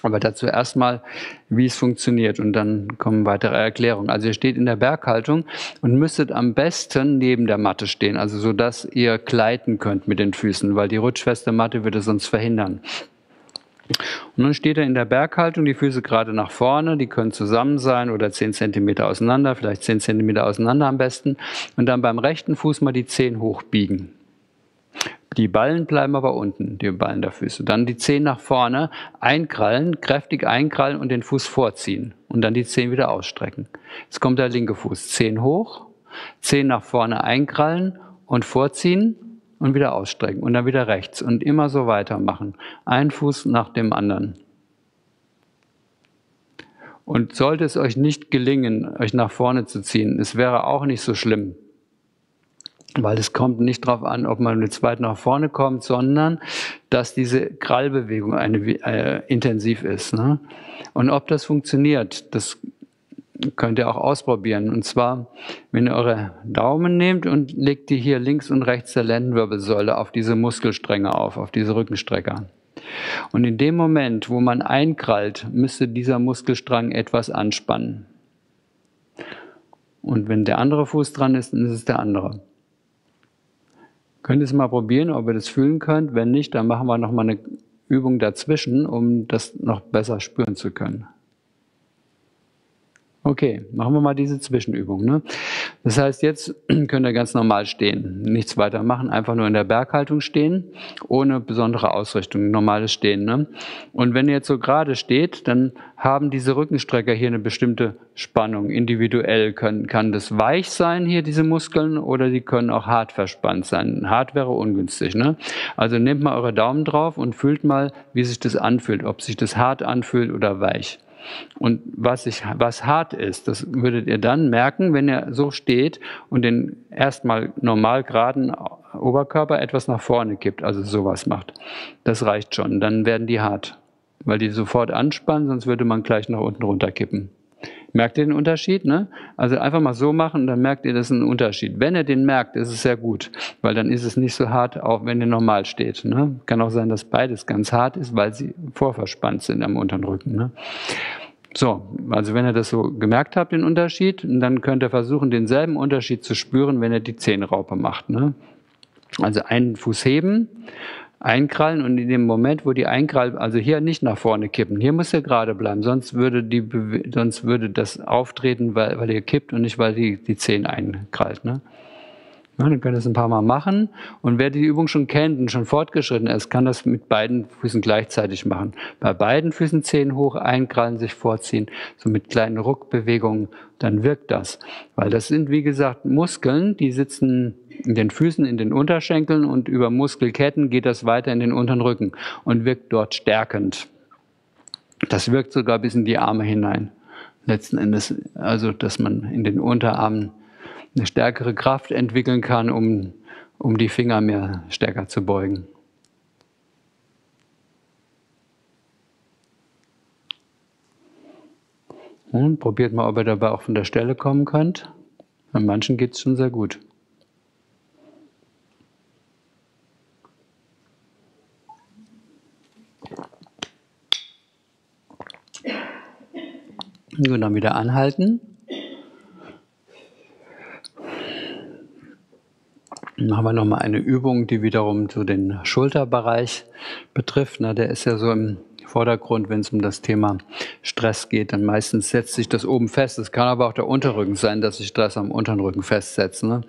Aber dazu erstmal, wie es funktioniert und dann kommen weitere Erklärungen. Also ihr steht in der Berghaltung und müsstet am besten neben der Matte stehen, also so dass ihr gleiten könnt mit den Füßen, weil die rutschfeste Matte würde sonst verhindern. Und dann steht er in der Berghaltung, die Füße gerade nach vorne, die können zusammen sein oder 10 cm auseinander, vielleicht 10 cm auseinander am besten. Und dann beim rechten Fuß mal die Zehen hochbiegen. Die Ballen bleiben aber unten, die Ballen der Füße. Dann die Zehen nach vorne, einkrallen, kräftig einkrallen und den Fuß vorziehen. Und dann die Zehen wieder ausstrecken. Jetzt kommt der linke Fuß. Zehen hoch, Zehen nach vorne einkrallen und vorziehen und wieder ausstrecken. Und dann wieder rechts und immer so weitermachen. Ein Fuß nach dem anderen. Und sollte es euch nicht gelingen, euch nach vorne zu ziehen, es wäre auch nicht so schlimm, weil es kommt nicht darauf an, ob man mit zweit nach vorne kommt, sondern dass diese Krallbewegung eine, äh, intensiv ist. Ne? Und ob das funktioniert, das könnt ihr auch ausprobieren. Und zwar, wenn ihr eure Daumen nehmt und legt die hier links und rechts der Lendenwirbelsäule auf diese Muskelstränge auf, auf diese Rückenstrecker. Und in dem Moment, wo man einkrallt, müsste dieser Muskelstrang etwas anspannen. Und wenn der andere Fuß dran ist, dann ist es der andere. Könnt ihr es mal probieren, ob ihr das fühlen könnt. Wenn nicht, dann machen wir nochmal eine Übung dazwischen, um das noch besser spüren zu können. Okay, machen wir mal diese Zwischenübung. Ne? Das heißt, jetzt könnt ihr ganz normal stehen, nichts weiter machen, einfach nur in der Berghaltung stehen, ohne besondere Ausrichtung, normales Stehen. Ne? Und wenn ihr jetzt so gerade steht, dann haben diese Rückenstrecker hier eine bestimmte Spannung. Individuell können, kann das weich sein, hier diese Muskeln, oder die können auch hart verspannt sein. Hart wäre ungünstig. Ne? Also nehmt mal eure Daumen drauf und fühlt mal, wie sich das anfühlt, ob sich das hart anfühlt oder weich. Und was, ich, was hart ist, das würdet ihr dann merken, wenn ihr so steht und den erstmal normal geraden Oberkörper etwas nach vorne kippt, also sowas macht. Das reicht schon. Dann werden die hart, weil die sofort anspannen, sonst würde man gleich nach unten runterkippen. Merkt ihr den Unterschied? Ne? Also einfach mal so machen, dann merkt ihr, das ist ein Unterschied. Wenn ihr den merkt, ist es sehr gut, weil dann ist es nicht so hart, auch wenn ihr normal steht. Ne? Kann auch sein, dass beides ganz hart ist, weil sie vorverspannt sind am unteren Rücken. Ne? So, also wenn ihr das so gemerkt habt, den Unterschied, dann könnt ihr versuchen, denselben Unterschied zu spüren, wenn ihr die Zehenraupe macht. Ne? Also einen Fuß heben einkrallen und in dem Moment, wo die einkrallen, also hier nicht nach vorne kippen, hier muss ihr gerade bleiben, sonst würde, die, sonst würde das auftreten, weil, weil ihr kippt und nicht, weil die, die Zehen einkrallt. Ne? Ja, dann könnt ihr es ein paar Mal machen. Und wer die Übung schon kennt und schon fortgeschritten ist, kann das mit beiden Füßen gleichzeitig machen. Bei beiden Füßen Zehen hoch, einkrallen, sich vorziehen, so mit kleinen Ruckbewegungen, dann wirkt das. Weil das sind, wie gesagt, Muskeln, die sitzen in den Füßen, in den Unterschenkeln und über Muskelketten geht das weiter in den unteren Rücken und wirkt dort stärkend. Das wirkt sogar bis in die Arme hinein. Letzten Endes, also, dass man in den Unterarmen eine stärkere Kraft entwickeln kann, um, um die Finger mehr stärker zu beugen. Und probiert mal, ob ihr dabei auch von der Stelle kommen könnt. Bei manchen geht es schon sehr gut. Gut, dann wieder anhalten. Machen wir nochmal eine Übung, die wiederum so den Schulterbereich betrifft. Na, der ist ja so im Vordergrund, wenn es um das Thema Stress geht. Dann meistens setzt sich das oben fest. Es kann aber auch der Unterrücken sein, dass sich Stress am unteren Rücken festsetzt. Ne?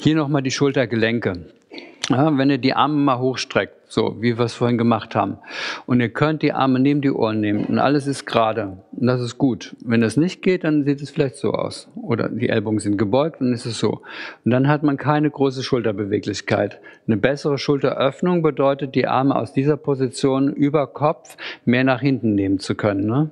Hier nochmal die Schultergelenke. Ja, wenn ihr die Arme mal hochstreckt, so wie wir es vorhin gemacht haben, und ihr könnt die Arme neben die Ohren nehmen und alles ist gerade, und das ist gut. Wenn das nicht geht, dann sieht es vielleicht so aus. Oder die Ellbogen sind gebeugt, dann ist es so. Und dann hat man keine große Schulterbeweglichkeit. Eine bessere Schulteröffnung bedeutet, die Arme aus dieser Position über Kopf mehr nach hinten nehmen zu können. Ne?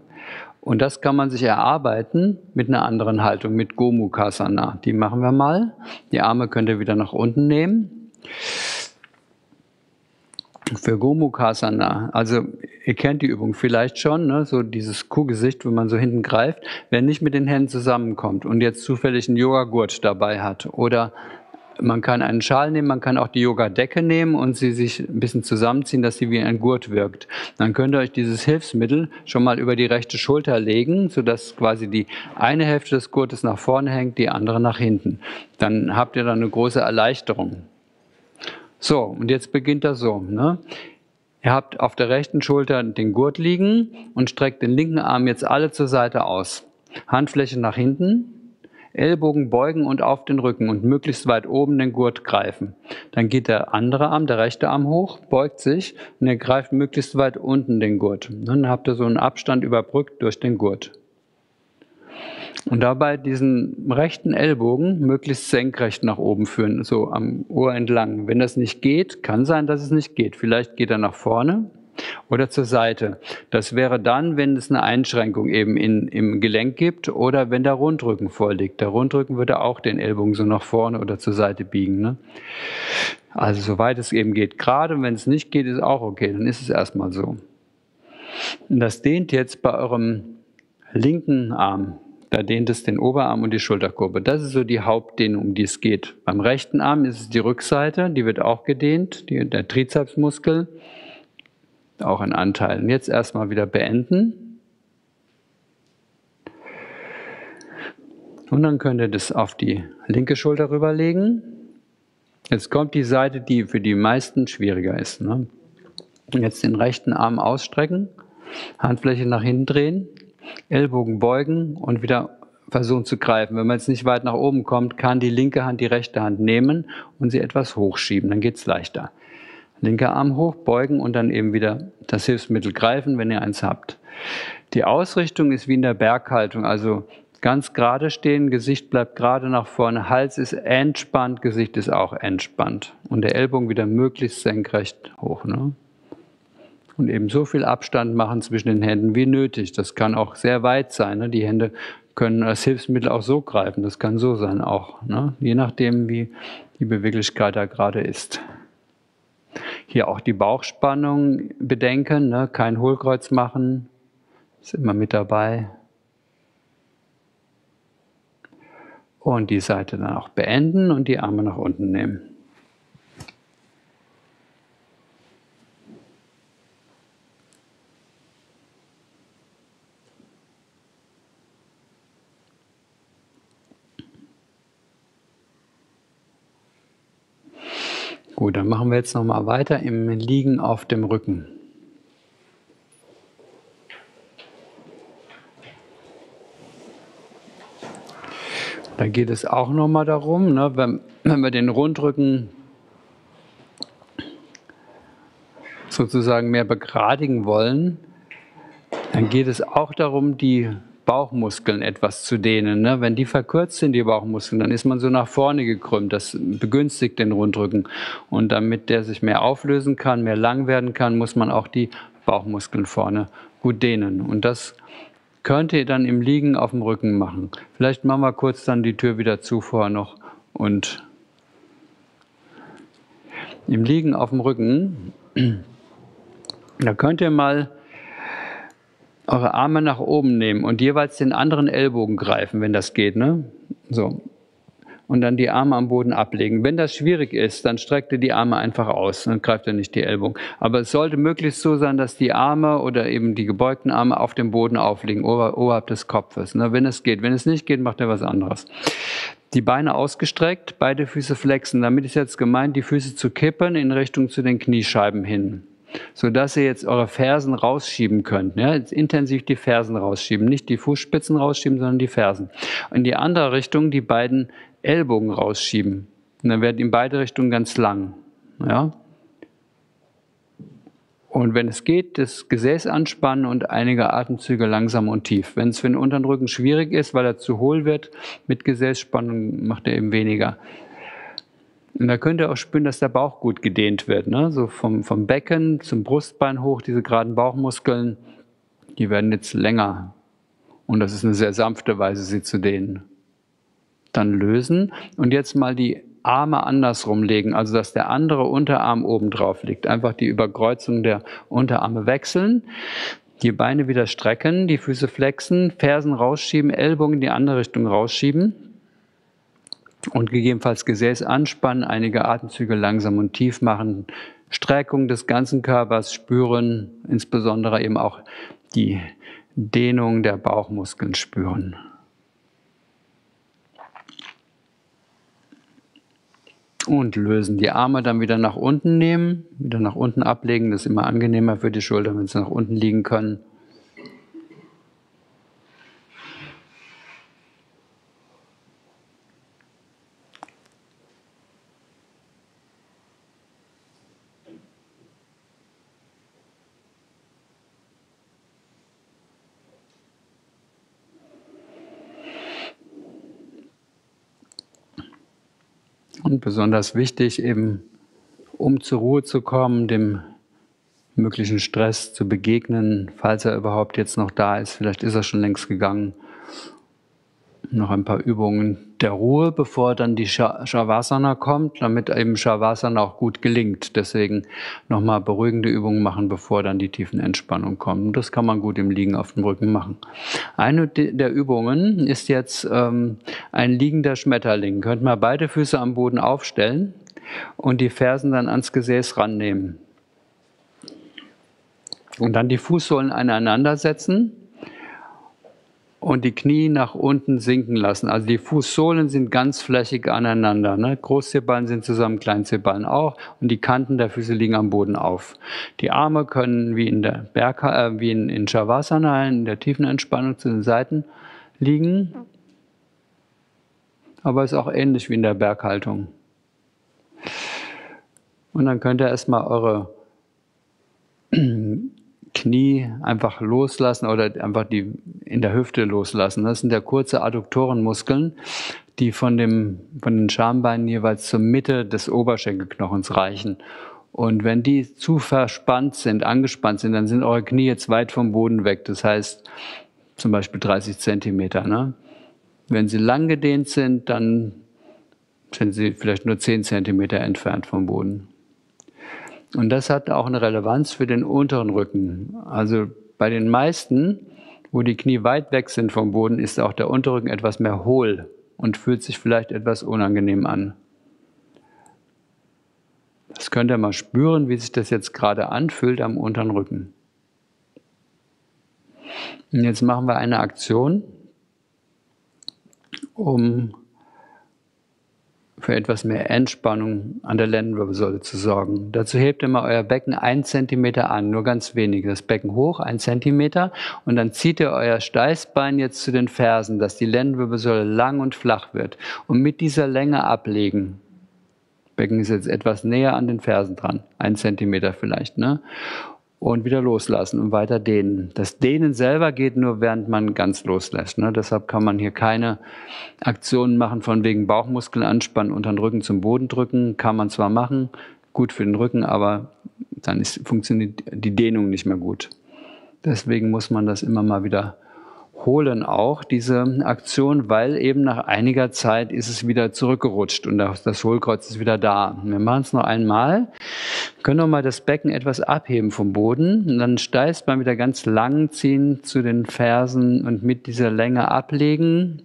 Und das kann man sich erarbeiten mit einer anderen Haltung, mit Gomukhasana. Die machen wir mal. Die Arme könnt ihr wieder nach unten nehmen. Für Gomukhasana, also ihr kennt die Übung vielleicht schon, ne? so dieses Kuhgesicht, wenn man so hinten greift, wer nicht mit den Händen zusammenkommt und jetzt zufällig einen Yoga-Gurt dabei hat oder man kann einen Schal nehmen, man kann auch die Yoga-Decke nehmen und sie sich ein bisschen zusammenziehen, dass sie wie ein Gurt wirkt. Dann könnt ihr euch dieses Hilfsmittel schon mal über die rechte Schulter legen, sodass quasi die eine Hälfte des Gurtes nach vorne hängt, die andere nach hinten. Dann habt ihr dann eine große Erleichterung. So, und jetzt beginnt das so. Ne? Ihr habt auf der rechten Schulter den Gurt liegen und streckt den linken Arm jetzt alle zur Seite aus. Handfläche nach hinten, Ellbogen beugen und auf den Rücken und möglichst weit oben den Gurt greifen. Dann geht der andere Arm, der rechte Arm hoch, beugt sich und ihr greift möglichst weit unten den Gurt. Dann habt ihr so einen Abstand überbrückt durch den Gurt. Und dabei diesen rechten Ellbogen möglichst senkrecht nach oben führen, so am Ohr entlang. Wenn das nicht geht, kann sein, dass es nicht geht. Vielleicht geht er nach vorne oder zur Seite. Das wäre dann, wenn es eine Einschränkung eben in, im Gelenk gibt oder wenn der Rundrücken vorliegt. Der Rundrücken würde auch den Ellbogen so nach vorne oder zur Seite biegen. Ne? Also soweit es eben geht. Gerade wenn es nicht geht, ist auch okay. Dann ist es erstmal so. Und das dehnt jetzt bei eurem linken Arm da dehnt es den Oberarm und die Schulterkurve. Das ist so die Hauptdehnung, um die es geht. Beim rechten Arm ist es die Rückseite, die wird auch gedehnt, die, der Trizepsmuskel, auch ein Anteil. Und jetzt erstmal wieder beenden. Und dann könnt ihr das auf die linke Schulter rüberlegen. Jetzt kommt die Seite, die für die meisten schwieriger ist. Ne? Jetzt den rechten Arm ausstrecken, Handfläche nach hinten drehen Ellbogen beugen und wieder versuchen zu greifen. Wenn man jetzt nicht weit nach oben kommt, kann die linke Hand die rechte Hand nehmen und sie etwas hochschieben. Dann geht es leichter. Linker Arm hoch, beugen und dann eben wieder das Hilfsmittel greifen, wenn ihr eins habt. Die Ausrichtung ist wie in der Berghaltung, also ganz gerade stehen, Gesicht bleibt gerade nach vorne, Hals ist entspannt, Gesicht ist auch entspannt. Und der Ellbogen wieder möglichst senkrecht hoch. Ne? Und eben so viel Abstand machen zwischen den Händen wie nötig. Das kann auch sehr weit sein. Ne? Die Hände können als Hilfsmittel auch so greifen. Das kann so sein auch. Ne? Je nachdem, wie die Beweglichkeit da gerade ist. Hier auch die Bauchspannung bedenken, ne? kein Hohlkreuz machen, ist immer mit dabei. Und die Seite dann auch beenden und die Arme nach unten nehmen. Gut, dann machen wir jetzt noch mal weiter im Liegen auf dem Rücken. Da geht es auch noch mal darum, ne, wenn, wenn wir den Rundrücken sozusagen mehr begradigen wollen, dann geht es auch darum, die Bauchmuskeln etwas zu dehnen. Ne? Wenn die verkürzt sind, die Bauchmuskeln, dann ist man so nach vorne gekrümmt. Das begünstigt den Rundrücken. Und damit der sich mehr auflösen kann, mehr lang werden kann, muss man auch die Bauchmuskeln vorne gut dehnen. Und das könnt ihr dann im Liegen auf dem Rücken machen. Vielleicht machen wir kurz dann die Tür wieder zu vorher noch und im Liegen auf dem Rücken, da könnt ihr mal eure Arme nach oben nehmen und jeweils den anderen Ellbogen greifen, wenn das geht. Ne? So. Und dann die Arme am Boden ablegen. Wenn das schwierig ist, dann streckt ihr die Arme einfach aus, dann greift ihr nicht die Ellbogen. Aber es sollte möglichst so sein, dass die Arme oder eben die gebeugten Arme auf dem Boden aufliegen, ober, oberhalb des Kopfes. Ne? Wenn es geht. Wenn es nicht geht, macht er was anderes. Die Beine ausgestreckt, beide Füße flexen. Damit ist jetzt gemeint, die Füße zu kippen in Richtung zu den Kniescheiben hin sodass ihr jetzt eure Fersen rausschieben könnt. Ja? Jetzt intensiv die Fersen rausschieben, nicht die Fußspitzen rausschieben, sondern die Fersen. In die andere Richtung die beiden Ellbogen rausschieben. Und dann werden in beide Richtungen ganz lang. Ja? Und wenn es geht, das Gesäß anspannen und einige Atemzüge langsam und tief. Wenn es für den unteren Rücken schwierig ist, weil er zu hohl wird, mit Gesäßspannung macht er eben weniger. Und da könnt ihr auch spüren, dass der Bauch gut gedehnt wird. Ne? So vom, vom Becken zum Brustbein hoch, diese geraden Bauchmuskeln, die werden jetzt länger. Und das ist eine sehr sanfte Weise, sie zu dehnen. Dann lösen und jetzt mal die Arme andersrum legen, also dass der andere Unterarm oben drauf liegt. Einfach die Überkreuzung der Unterarme wechseln. Die Beine wieder strecken, die Füße flexen, Fersen rausschieben, Ellbogen in die andere Richtung rausschieben und gegebenenfalls Gesäß anspannen, einige Atemzüge langsam und tief machen, Streckung des ganzen Körpers spüren, insbesondere eben auch die Dehnung der Bauchmuskeln spüren. Und lösen. Die Arme dann wieder nach unten nehmen, wieder nach unten ablegen. Das ist immer angenehmer für die Schulter, wenn sie nach unten liegen können. Besonders wichtig, eben um zur Ruhe zu kommen, dem möglichen Stress zu begegnen, falls er überhaupt jetzt noch da ist. Vielleicht ist er schon längst gegangen noch ein paar Übungen der Ruhe, bevor dann die Shavasana kommt, damit eben Shavasana auch gut gelingt. Deswegen nochmal beruhigende Übungen machen, bevor dann die tiefen Entspannung kommt. Und das kann man gut im Liegen auf dem Rücken machen. Eine der Übungen ist jetzt ähm, ein liegender Schmetterling. Könnt mal beide Füße am Boden aufstellen und die Fersen dann ans Gesäß rannehmen. Und dann die Fußsohlen aneinander setzen und die Knie nach unten sinken lassen. Also die Fußsohlen sind ganz flächig aneinander. Ne? Großzehballen sind zusammen, Kleinzehballen auch und die Kanten der Füße liegen am Boden auf. Die Arme können wie in der Berg, äh, wie in, in Shavasana, in der tiefen Entspannung zu den Seiten liegen. Aber ist auch ähnlich wie in der Berghaltung. Und dann könnt ihr erstmal eure Knie einfach loslassen oder einfach die in der Hüfte loslassen. Das sind ja kurze Adduktorenmuskeln, die von, dem, von den Schambeinen jeweils zur Mitte des Oberschenkelknochens reichen. Und wenn die zu verspannt sind, angespannt sind, dann sind eure Knie jetzt weit vom Boden weg. Das heißt zum Beispiel 30 Zentimeter. Ne? Wenn sie lang gedehnt sind, dann sind sie vielleicht nur 10 Zentimeter entfernt vom Boden. Und das hat auch eine Relevanz für den unteren Rücken. Also bei den meisten, wo die Knie weit weg sind vom Boden, ist auch der Unterrücken etwas mehr hohl und fühlt sich vielleicht etwas unangenehm an. Das könnt ihr mal spüren, wie sich das jetzt gerade anfühlt am unteren Rücken. Und jetzt machen wir eine Aktion, um für etwas mehr Entspannung an der Lendenwirbelsäule zu sorgen. Dazu hebt ihr mal euer Becken ein Zentimeter an, nur ganz wenig. Das Becken hoch, ein Zentimeter, und dann zieht ihr euer Steißbein jetzt zu den Fersen, dass die Lendenwirbelsäule lang und flach wird. Und mit dieser Länge ablegen. Becken ist jetzt etwas näher an den Fersen dran, ein Zentimeter vielleicht, ne? Und wieder loslassen und weiter dehnen. Das Dehnen selber geht nur, während man ganz loslässt. Ne? Deshalb kann man hier keine Aktionen machen von wegen Bauchmuskeln anspannen, unter den Rücken zum Boden drücken. Kann man zwar machen, gut für den Rücken, aber dann ist, funktioniert die Dehnung nicht mehr gut. Deswegen muss man das immer mal wieder holen auch diese Aktion, weil eben nach einiger Zeit ist es wieder zurückgerutscht und das Hohlkreuz ist wieder da. Wir machen es noch einmal. Können noch mal das Becken etwas abheben vom Boden und dann steißt man wieder ganz lang ziehen zu den Fersen und mit dieser Länge ablegen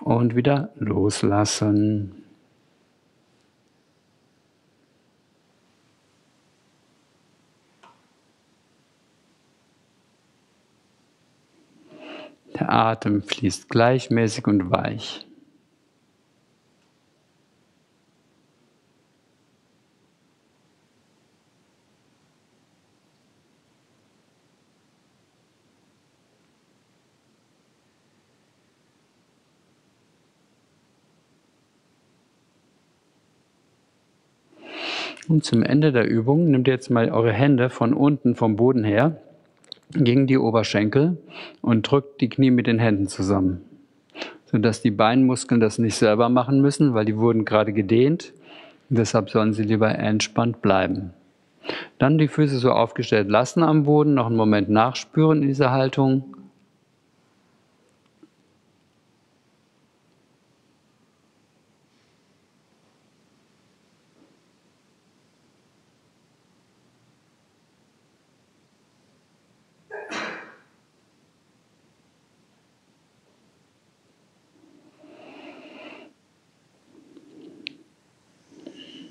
und wieder loslassen. Der Atem fließt gleichmäßig und weich. Und zum Ende der Übung nehmt ihr jetzt mal eure Hände von unten vom Boden her gegen die Oberschenkel und drückt die Knie mit den Händen zusammen, sodass die Beinmuskeln das nicht selber machen müssen, weil die wurden gerade gedehnt. Deshalb sollen sie lieber entspannt bleiben. Dann die Füße so aufgestellt lassen am Boden, noch einen Moment nachspüren in dieser Haltung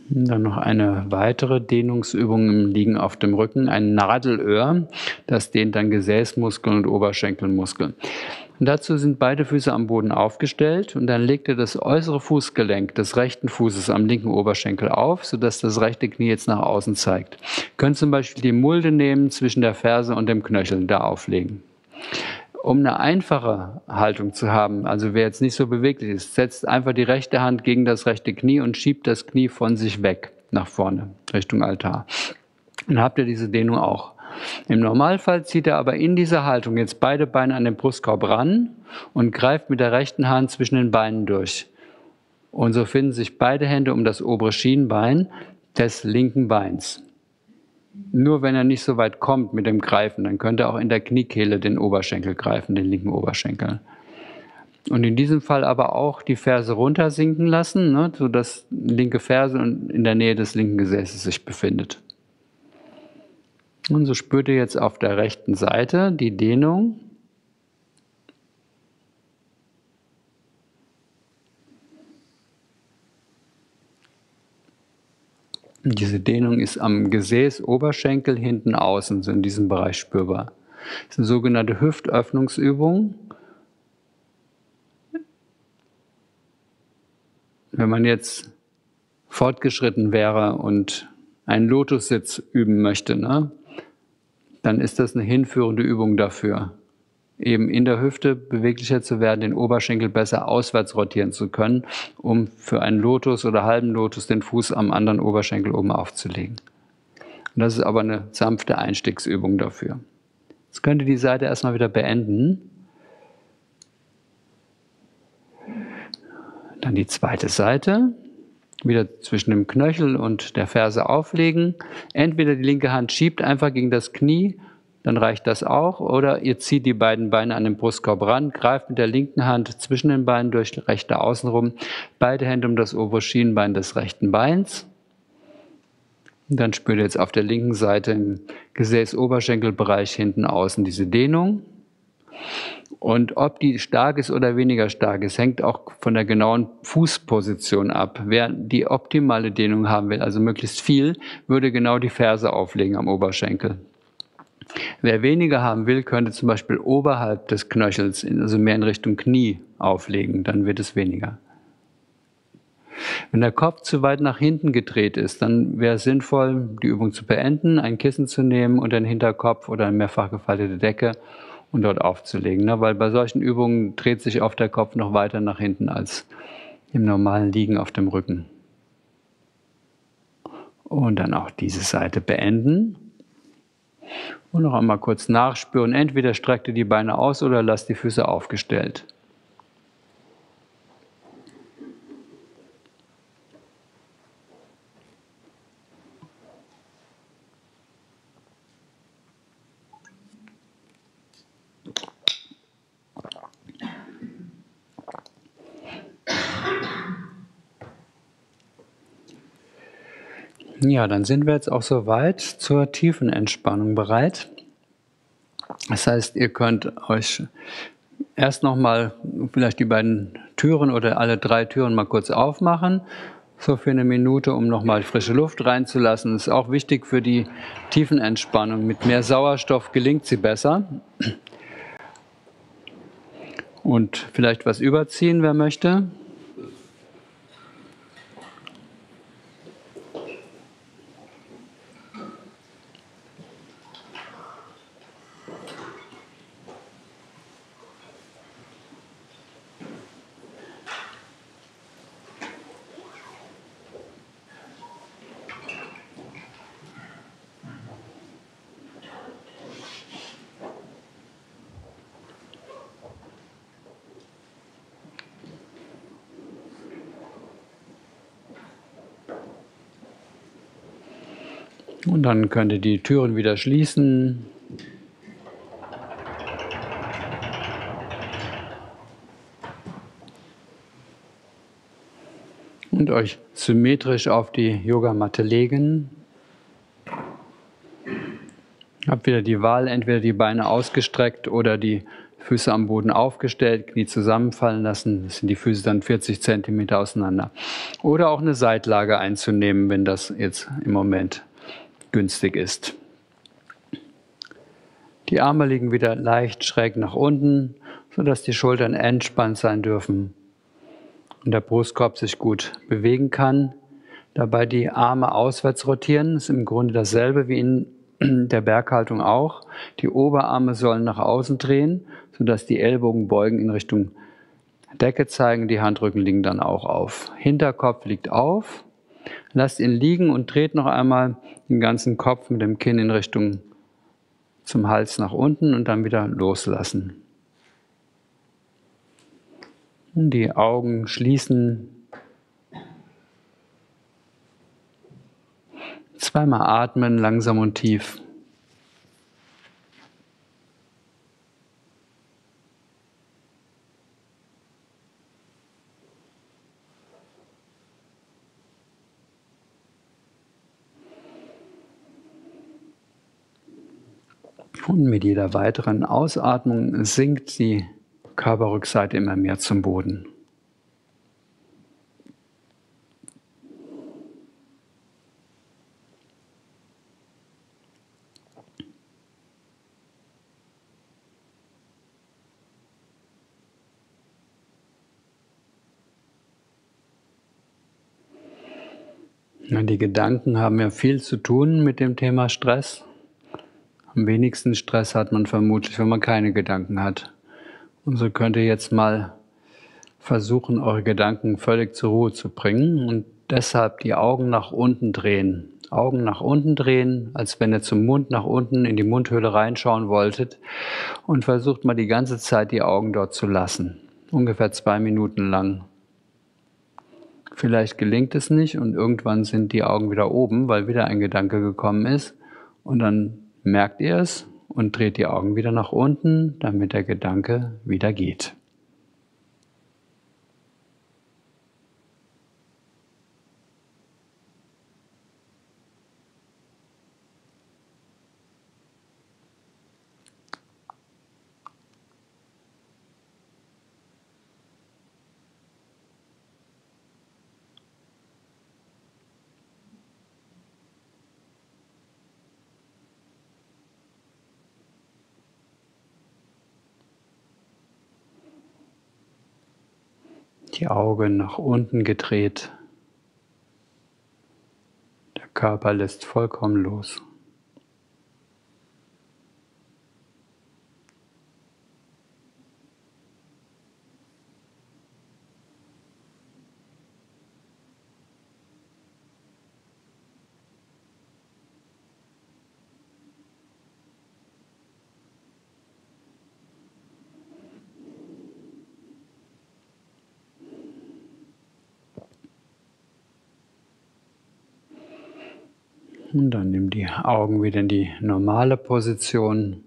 Dann noch eine weitere Dehnungsübung im Liegen auf dem Rücken, ein Nadelöhr. Das dehnt dann Gesäßmuskeln und Oberschenkelmuskeln. Und dazu sind beide Füße am Boden aufgestellt und dann legt ihr das äußere Fußgelenk des rechten Fußes am linken Oberschenkel auf, sodass das rechte Knie jetzt nach außen zeigt. Ihr könnt zum Beispiel die Mulde nehmen zwischen der Ferse und dem Knöchel, da auflegen um eine einfache Haltung zu haben, also wer jetzt nicht so beweglich ist, setzt einfach die rechte Hand gegen das rechte Knie und schiebt das Knie von sich weg nach vorne Richtung Altar. Dann habt ihr diese Dehnung auch. Im Normalfall zieht er aber in dieser Haltung jetzt beide Beine an den Brustkorb ran und greift mit der rechten Hand zwischen den Beinen durch. Und so finden sich beide Hände um das obere Schienbein des linken Beins. Nur wenn er nicht so weit kommt mit dem Greifen, dann könnte er auch in der Kniekehle den Oberschenkel greifen, den linken Oberschenkel. Und in diesem Fall aber auch die Ferse runtersinken lassen, ne, sodass linke Ferse in der Nähe des linken Gesäßes sich befindet. Und so spürt ihr jetzt auf der rechten Seite die Dehnung Diese Dehnung ist am Gesäß, Oberschenkel, hinten außen, so in diesem Bereich spürbar. Das ist eine sogenannte Hüftöffnungsübung. Wenn man jetzt fortgeschritten wäre und einen Lotussitz üben möchte, ne, dann ist das eine hinführende Übung dafür. Eben in der Hüfte beweglicher zu werden, den Oberschenkel besser auswärts rotieren zu können, um für einen Lotus oder halben Lotus den Fuß am anderen Oberschenkel oben aufzulegen. Und das ist aber eine sanfte Einstiegsübung dafür. Jetzt könnt ihr die Seite erstmal wieder beenden. Dann die zweite Seite wieder zwischen dem Knöchel und der Ferse auflegen. Entweder die linke Hand schiebt einfach gegen das Knie, dann reicht das auch, oder ihr zieht die beiden Beine an den Brustkorb ran, greift mit der linken Hand zwischen den Beinen durch die rechte Außenrum, beide Hände um das obere Schienenbein des rechten Beins. Und dann spürt ihr jetzt auf der linken Seite im Gesäß-Oberschenkelbereich hinten außen diese Dehnung. Und ob die stark ist oder weniger stark ist, hängt auch von der genauen Fußposition ab. Wer die optimale Dehnung haben will, also möglichst viel, würde genau die Ferse auflegen am Oberschenkel. Wer weniger haben will, könnte zum Beispiel oberhalb des Knöchels, also mehr in Richtung Knie auflegen, dann wird es weniger. Wenn der Kopf zu weit nach hinten gedreht ist, dann wäre es sinnvoll, die Übung zu beenden, ein Kissen zu nehmen und den Hinterkopf oder eine mehrfach gefaltete Decke und dort aufzulegen. Ne? Weil bei solchen Übungen dreht sich oft der Kopf noch weiter nach hinten als im normalen Liegen auf dem Rücken. Und dann auch diese Seite beenden. Und noch einmal kurz nachspüren. Entweder streckt ihr die Beine aus oder lasst die Füße aufgestellt. Ja, dann sind wir jetzt auch soweit zur tiefen Entspannung bereit. Das heißt, ihr könnt euch erst nochmal vielleicht die beiden Türen oder alle drei Türen mal kurz aufmachen, so für eine Minute, um nochmal frische Luft reinzulassen. Das ist auch wichtig für die Tiefenentspannung. Mit mehr Sauerstoff gelingt sie besser. Und vielleicht was überziehen, wer möchte. Und dann könnt ihr die Türen wieder schließen. Euch symmetrisch auf die Yogamatte legen. Habt wieder die Wahl, entweder die Beine ausgestreckt oder die Füße am Boden aufgestellt, Knie zusammenfallen lassen. Das sind die Füße dann 40 cm auseinander. Oder auch eine Seitlage einzunehmen, wenn das jetzt im Moment günstig ist. Die Arme liegen wieder leicht schräg nach unten, sodass die Schultern entspannt sein dürfen und der Brustkorb sich gut bewegen kann. Dabei die Arme auswärts rotieren, ist im Grunde dasselbe wie in der Berghaltung auch. Die Oberarme sollen nach außen drehen, sodass die Ellbogen beugen in Richtung Decke zeigen, die Handrücken liegen dann auch auf. Hinterkopf liegt auf Lasst ihn liegen und dreht noch einmal den ganzen Kopf mit dem Kinn in Richtung zum Hals nach unten und dann wieder loslassen. Die Augen schließen. Zweimal atmen, langsam und tief. Und mit jeder weiteren Ausatmung sinkt die Körperrückseite immer mehr zum Boden. Die Gedanken haben ja viel zu tun mit dem Thema Stress. Am wenigsten Stress hat man vermutlich, wenn man keine Gedanken hat. Und so könnt ihr jetzt mal versuchen, eure Gedanken völlig zur Ruhe zu bringen und deshalb die Augen nach unten drehen. Augen nach unten drehen, als wenn ihr zum Mund nach unten in die Mundhöhle reinschauen wolltet und versucht mal die ganze Zeit die Augen dort zu lassen. Ungefähr zwei Minuten lang. Vielleicht gelingt es nicht und irgendwann sind die Augen wieder oben, weil wieder ein Gedanke gekommen ist und dann merkt ihr es und dreht die Augen wieder nach unten, damit der Gedanke wieder geht. Die Augen nach unten gedreht. Der Körper lässt vollkommen los. Und dann nimm die Augen wieder in die normale Position.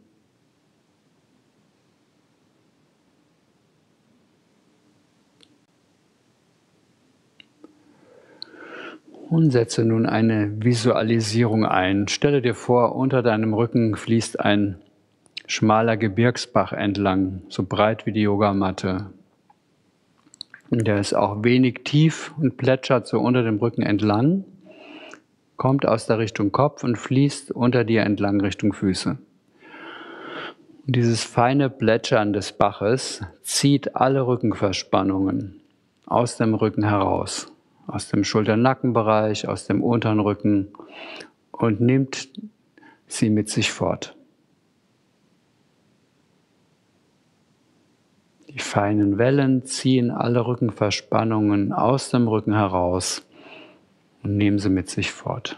Und setze nun eine Visualisierung ein. Stelle dir vor, unter deinem Rücken fließt ein schmaler Gebirgsbach entlang, so breit wie die Yogamatte. Der ist auch wenig tief und plätschert so unter dem Rücken entlang kommt aus der Richtung Kopf und fließt unter dir entlang Richtung Füße. Und dieses feine Plätschern des Baches zieht alle Rückenverspannungen aus dem Rücken heraus, aus dem Schulter-Nackenbereich, aus dem unteren Rücken und nimmt sie mit sich fort. Die feinen Wellen ziehen alle Rückenverspannungen aus dem Rücken heraus und nehmen sie mit sich fort.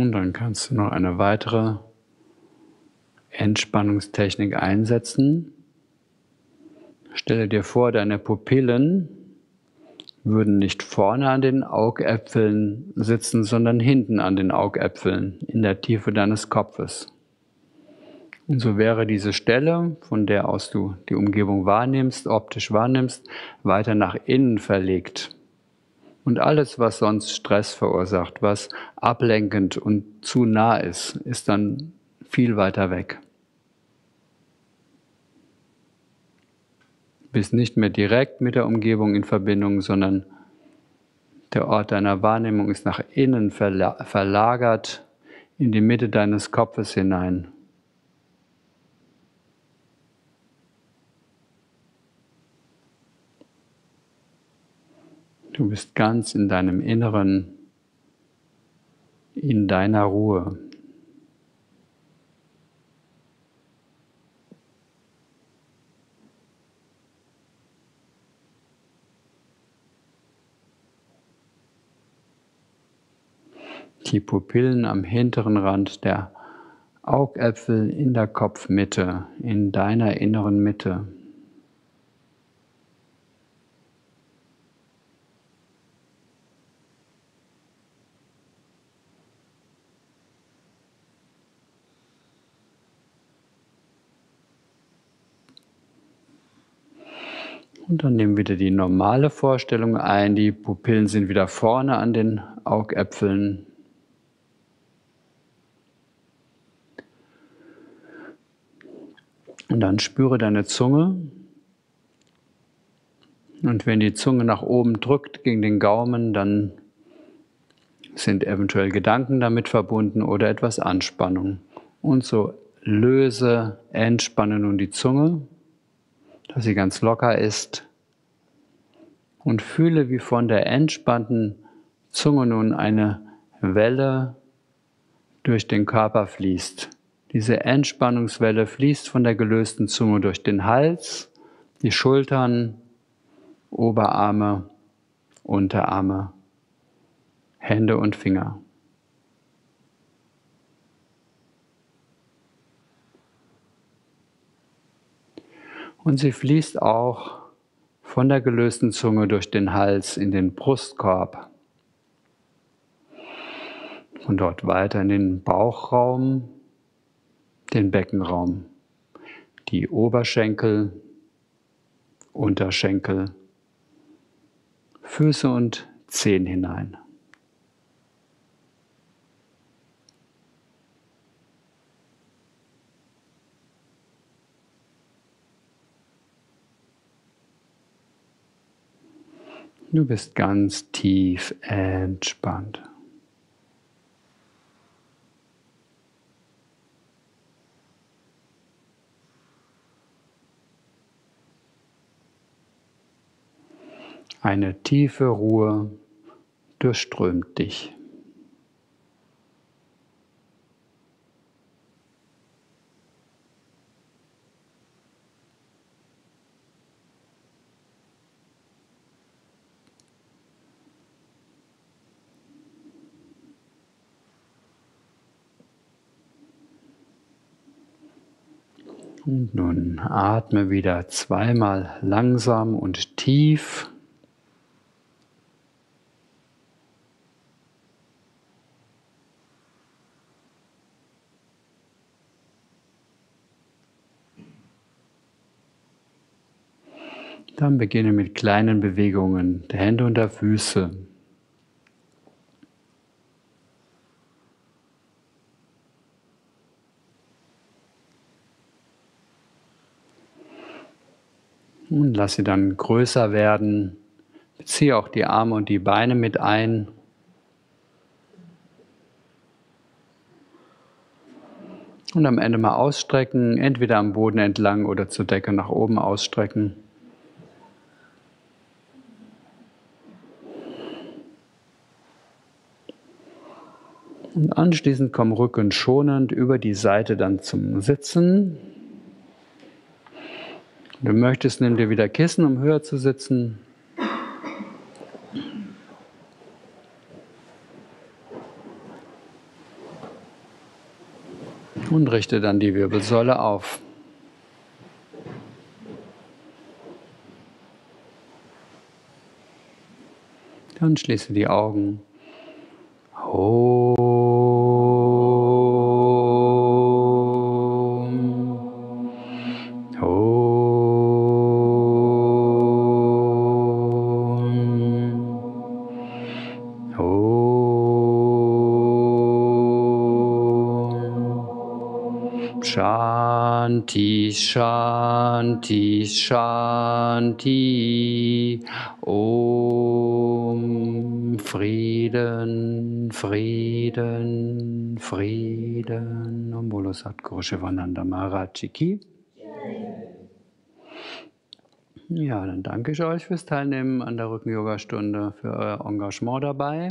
Und dann kannst du noch eine weitere Entspannungstechnik einsetzen. Stelle dir vor, deine Pupillen würden nicht vorne an den Augäpfeln sitzen, sondern hinten an den Augäpfeln in der Tiefe deines Kopfes. Und so wäre diese Stelle, von der aus du die Umgebung wahrnimmst, optisch wahrnimmst, weiter nach innen verlegt. Und alles, was sonst Stress verursacht, was ablenkend und zu nah ist, ist dann viel weiter weg. Du bist nicht mehr direkt mit der Umgebung in Verbindung, sondern der Ort deiner Wahrnehmung ist nach innen verlagert in die Mitte deines Kopfes hinein. Du bist ganz in deinem Inneren, in deiner Ruhe. Die Pupillen am hinteren Rand der Augäpfel in der Kopfmitte, in deiner inneren Mitte. Und dann nehmen wir wieder die normale Vorstellung ein. Die Pupillen sind wieder vorne an den Augäpfeln. Und dann spüre deine Zunge. Und wenn die Zunge nach oben drückt gegen den Gaumen, dann sind eventuell Gedanken damit verbunden oder etwas Anspannung. Und so löse, entspanne nun die Zunge, dass sie ganz locker ist. Und fühle, wie von der entspannten Zunge nun eine Welle durch den Körper fließt. Diese Entspannungswelle fließt von der gelösten Zunge durch den Hals, die Schultern, Oberarme, Unterarme, Hände und Finger. Und sie fließt auch von der gelösten Zunge durch den Hals in den Brustkorb. Von dort weiter in den Bauchraum, den Beckenraum, die Oberschenkel, Unterschenkel, Füße und Zehen hinein. Du bist ganz tief entspannt. Eine tiefe Ruhe durchströmt dich. Und nun atme wieder zweimal langsam und tief. Dann beginne mit kleinen Bewegungen der Hände und der Füße. Und lass sie dann größer werden. Beziehe auch die Arme und die Beine mit ein. Und am Ende mal ausstrecken, entweder am Boden entlang oder zur Decke nach oben ausstrecken. Und anschließend komm Rücken schonend über die Seite dann zum Sitzen. Wenn du möchtest, nimm dir wieder Kissen, um höher zu sitzen. Und richte dann die Wirbelsäule auf. Dann schließe die Augen. Oh. Shanti, Shanti. Om Frieden, Frieden, Frieden. Om Bolo Satguru Shivananda Maharaj Ki. Ja, dann danke ich euch fürs Teilnehmen an der Rücken-Yoga-Stunde, für euer Engagement dabei.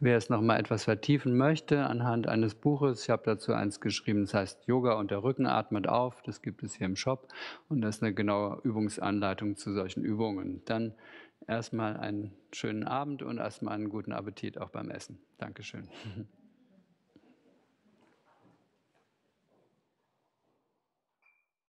Wer es nochmal etwas vertiefen möchte, anhand eines Buches, ich habe dazu eins geschrieben, das heißt Yoga und der Rücken atmet auf, das gibt es hier im Shop und das ist eine genaue Übungsanleitung zu solchen Übungen. Dann erstmal einen schönen Abend und erstmal einen guten Appetit auch beim Essen. Dankeschön.